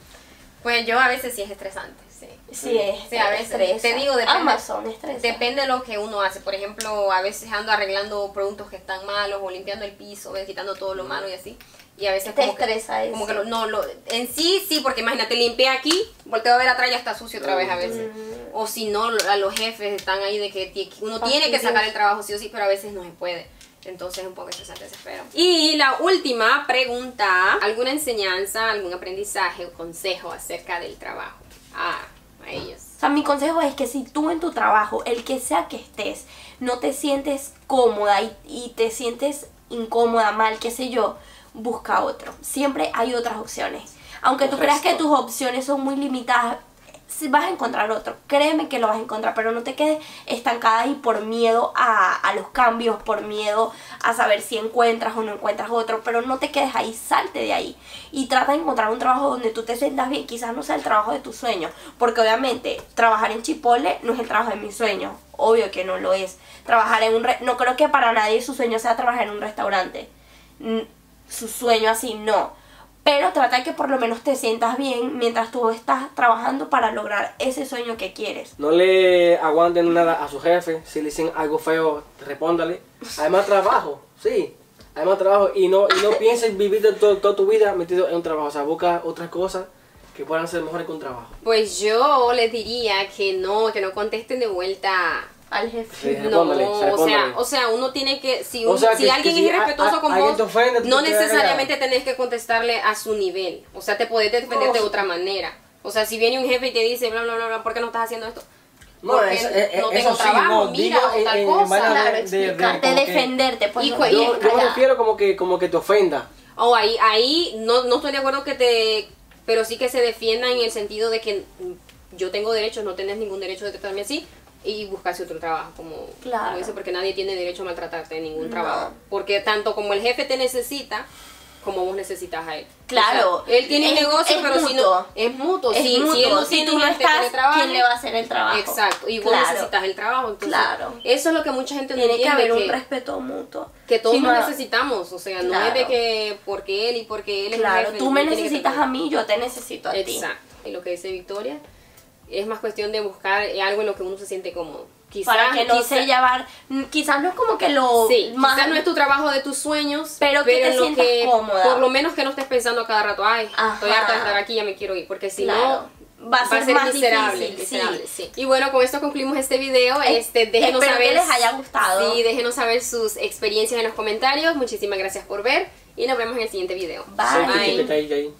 Speaker 1: Pues yo a veces sí es estresante, sí.
Speaker 2: Sí, es,
Speaker 1: Sí, a veces.
Speaker 2: estresa.
Speaker 1: Te digo, depende.
Speaker 2: Amazon estresa.
Speaker 1: Depende de lo que uno hace. Por ejemplo, a veces ando arreglando productos que están malos o limpiando el piso, ¿ves? quitando todo lo malo y así. Y a veces
Speaker 2: Te
Speaker 1: como que-
Speaker 2: estresa eso.
Speaker 1: Como que lo- no, lo, en sí, sí, porque imagínate, limpié aquí, volteo a ver atrás, ya está sucio otra vez a veces.
Speaker 2: Mm.
Speaker 1: O si no, a los jefes están ahí de que uno tiene que sacar el trabajo sí o sí, pero a veces no se puede. Entonces es un poco estresante, desespero. Y la última pregunta, ¿alguna enseñanza, algún aprendizaje o consejo acerca del trabajo? Ah, a ellos.
Speaker 2: O sea, mi consejo es que si tú en tu trabajo, el que sea que estés, no te sientes cómoda y, y te sientes incómoda, mal, qué sé yo, busca otro. Siempre hay otras opciones. Aunque tú creas que tus opciones son muy limitadas, vas a encontrar otro. Créeme que lo vas a encontrar, pero no te quedes estancada ahí por miedo a, a los cambios, por miedo a saber si encuentras o no encuentras otro, pero no te quedes ahí, salte de ahí y trata de encontrar un trabajo donde tú te sientas bien, quizás no sea el trabajo de tus sueños, porque obviamente trabajar en Chipotle no es el trabajo de mis sueños, obvio que no lo es. Trabajar en un re- no creo que para nadie su sueño sea trabajar en un restaurante. Su sueño así no. Pero trata de que por lo menos te sientas bien mientras tú estás trabajando para lograr ese sueño que quieres.
Speaker 3: No le aguanten nada a su jefe. Si le dicen algo feo, respóndale. Además trabajo, sí. Además trabajo. Y no, y no pienses vivir de todo- toda tu vida metido en un trabajo. O sea, busca otras cosas que puedan ser mejores que un trabajo.
Speaker 1: Pues yo les diría que no, que no contesten de vuelta.
Speaker 2: Al jefe.
Speaker 3: Sí,
Speaker 1: No, o sea, o sea, uno tiene que, si,
Speaker 3: O
Speaker 1: un-
Speaker 3: sea,
Speaker 1: si
Speaker 3: que-
Speaker 1: alguien
Speaker 3: que
Speaker 1: es irrespetuoso
Speaker 3: a-
Speaker 1: con vos,
Speaker 3: te ofende, tú
Speaker 1: no
Speaker 3: te
Speaker 1: necesariamente tenés que contestarle a su nivel. O sea, te podés defender de otra manera. O sea, si viene un jefe y te dice, bla, bla, bla, bla, ¿por qué no estás haciendo esto?
Speaker 3: No,
Speaker 1: Porque
Speaker 3: es- es-
Speaker 1: no
Speaker 3: eso
Speaker 1: tengo
Speaker 3: sí,
Speaker 1: trabajo,
Speaker 3: no,
Speaker 1: mira,
Speaker 3: digo
Speaker 1: o tal
Speaker 3: en
Speaker 1: cosa.
Speaker 2: Claro,
Speaker 3: de- de- de-
Speaker 2: explicarte,
Speaker 3: como que-
Speaker 2: defenderte. Pues
Speaker 1: Y
Speaker 2: no
Speaker 3: Yo, me refiero como que, como que te ofenda.
Speaker 1: O ahí, ahí no, no estoy de acuerdo que te, pero sí que se defienda en el sentido de que yo tengo derechos, no tenés ningún derecho de tratarme así, y buscarse otro trabajo, como,
Speaker 2: Claro.
Speaker 1: como porque nadie tiene derecho a maltratarte en ningún
Speaker 2: No.
Speaker 1: trabajo. Porque tanto como el jefe te necesita, como vos necesitas a él.
Speaker 2: Claro.
Speaker 1: O sea, él tiene
Speaker 2: Es-
Speaker 1: un negocio,
Speaker 2: es
Speaker 1: pero si no.
Speaker 2: mutuo.
Speaker 1: Es mutuo.
Speaker 2: Es
Speaker 1: si, si
Speaker 2: mutuo.
Speaker 1: él no
Speaker 2: Si
Speaker 1: tiene
Speaker 2: tú no
Speaker 1: que
Speaker 2: estás,
Speaker 1: trabaje,
Speaker 2: ¿quién le va a hacer el trabajo?
Speaker 1: Exacto. Y vos
Speaker 2: Claro.
Speaker 1: necesitas el trabajo. Entonces,
Speaker 2: Claro.
Speaker 1: Eso es lo que mucha gente no
Speaker 2: Tiene que
Speaker 1: entiende.
Speaker 2: haber
Speaker 1: que,
Speaker 2: un respeto mutuo.
Speaker 1: que todos
Speaker 2: Si no-
Speaker 1: necesitamos. O sea, no es
Speaker 2: Claro.
Speaker 1: de que porque él y porque él es el
Speaker 2: Claro,
Speaker 1: jefe,
Speaker 2: tú me
Speaker 1: tiene que
Speaker 2: necesitas a mí, yo te necesito a ti.
Speaker 1: Exacto. Y lo que dice Victoria es más cuestión de buscar algo en lo que uno se siente cómodo. Quizás,
Speaker 2: Para que no
Speaker 1: quizá-
Speaker 2: se llevar, mm, quizás no es como que lo
Speaker 1: Sí,
Speaker 2: más
Speaker 1: quizás no es tu trabajo de tus sueños,
Speaker 2: Pero que te
Speaker 1: en lo
Speaker 2: sientas
Speaker 1: que,
Speaker 2: cómoda.
Speaker 1: Por lo menos que no estés pensando a cada rato, ay, estoy harta de estar aquí, ya me quiero ir, porque si
Speaker 2: Claro.
Speaker 1: no
Speaker 2: Va a ser más
Speaker 1: miserable,
Speaker 2: difícil,
Speaker 1: miserable,
Speaker 2: sí.
Speaker 1: sí. Y bueno, con esto concluimos este video.
Speaker 2: Es-
Speaker 1: Este, déjenos
Speaker 2: espero que
Speaker 1: saber
Speaker 2: les haya gustado.
Speaker 1: Sí, déjenos saber sus experiencias en los comentarios. Muchísimas gracias por ver y nos vemos en el siguiente video.
Speaker 2: Bye.
Speaker 3: Ahí.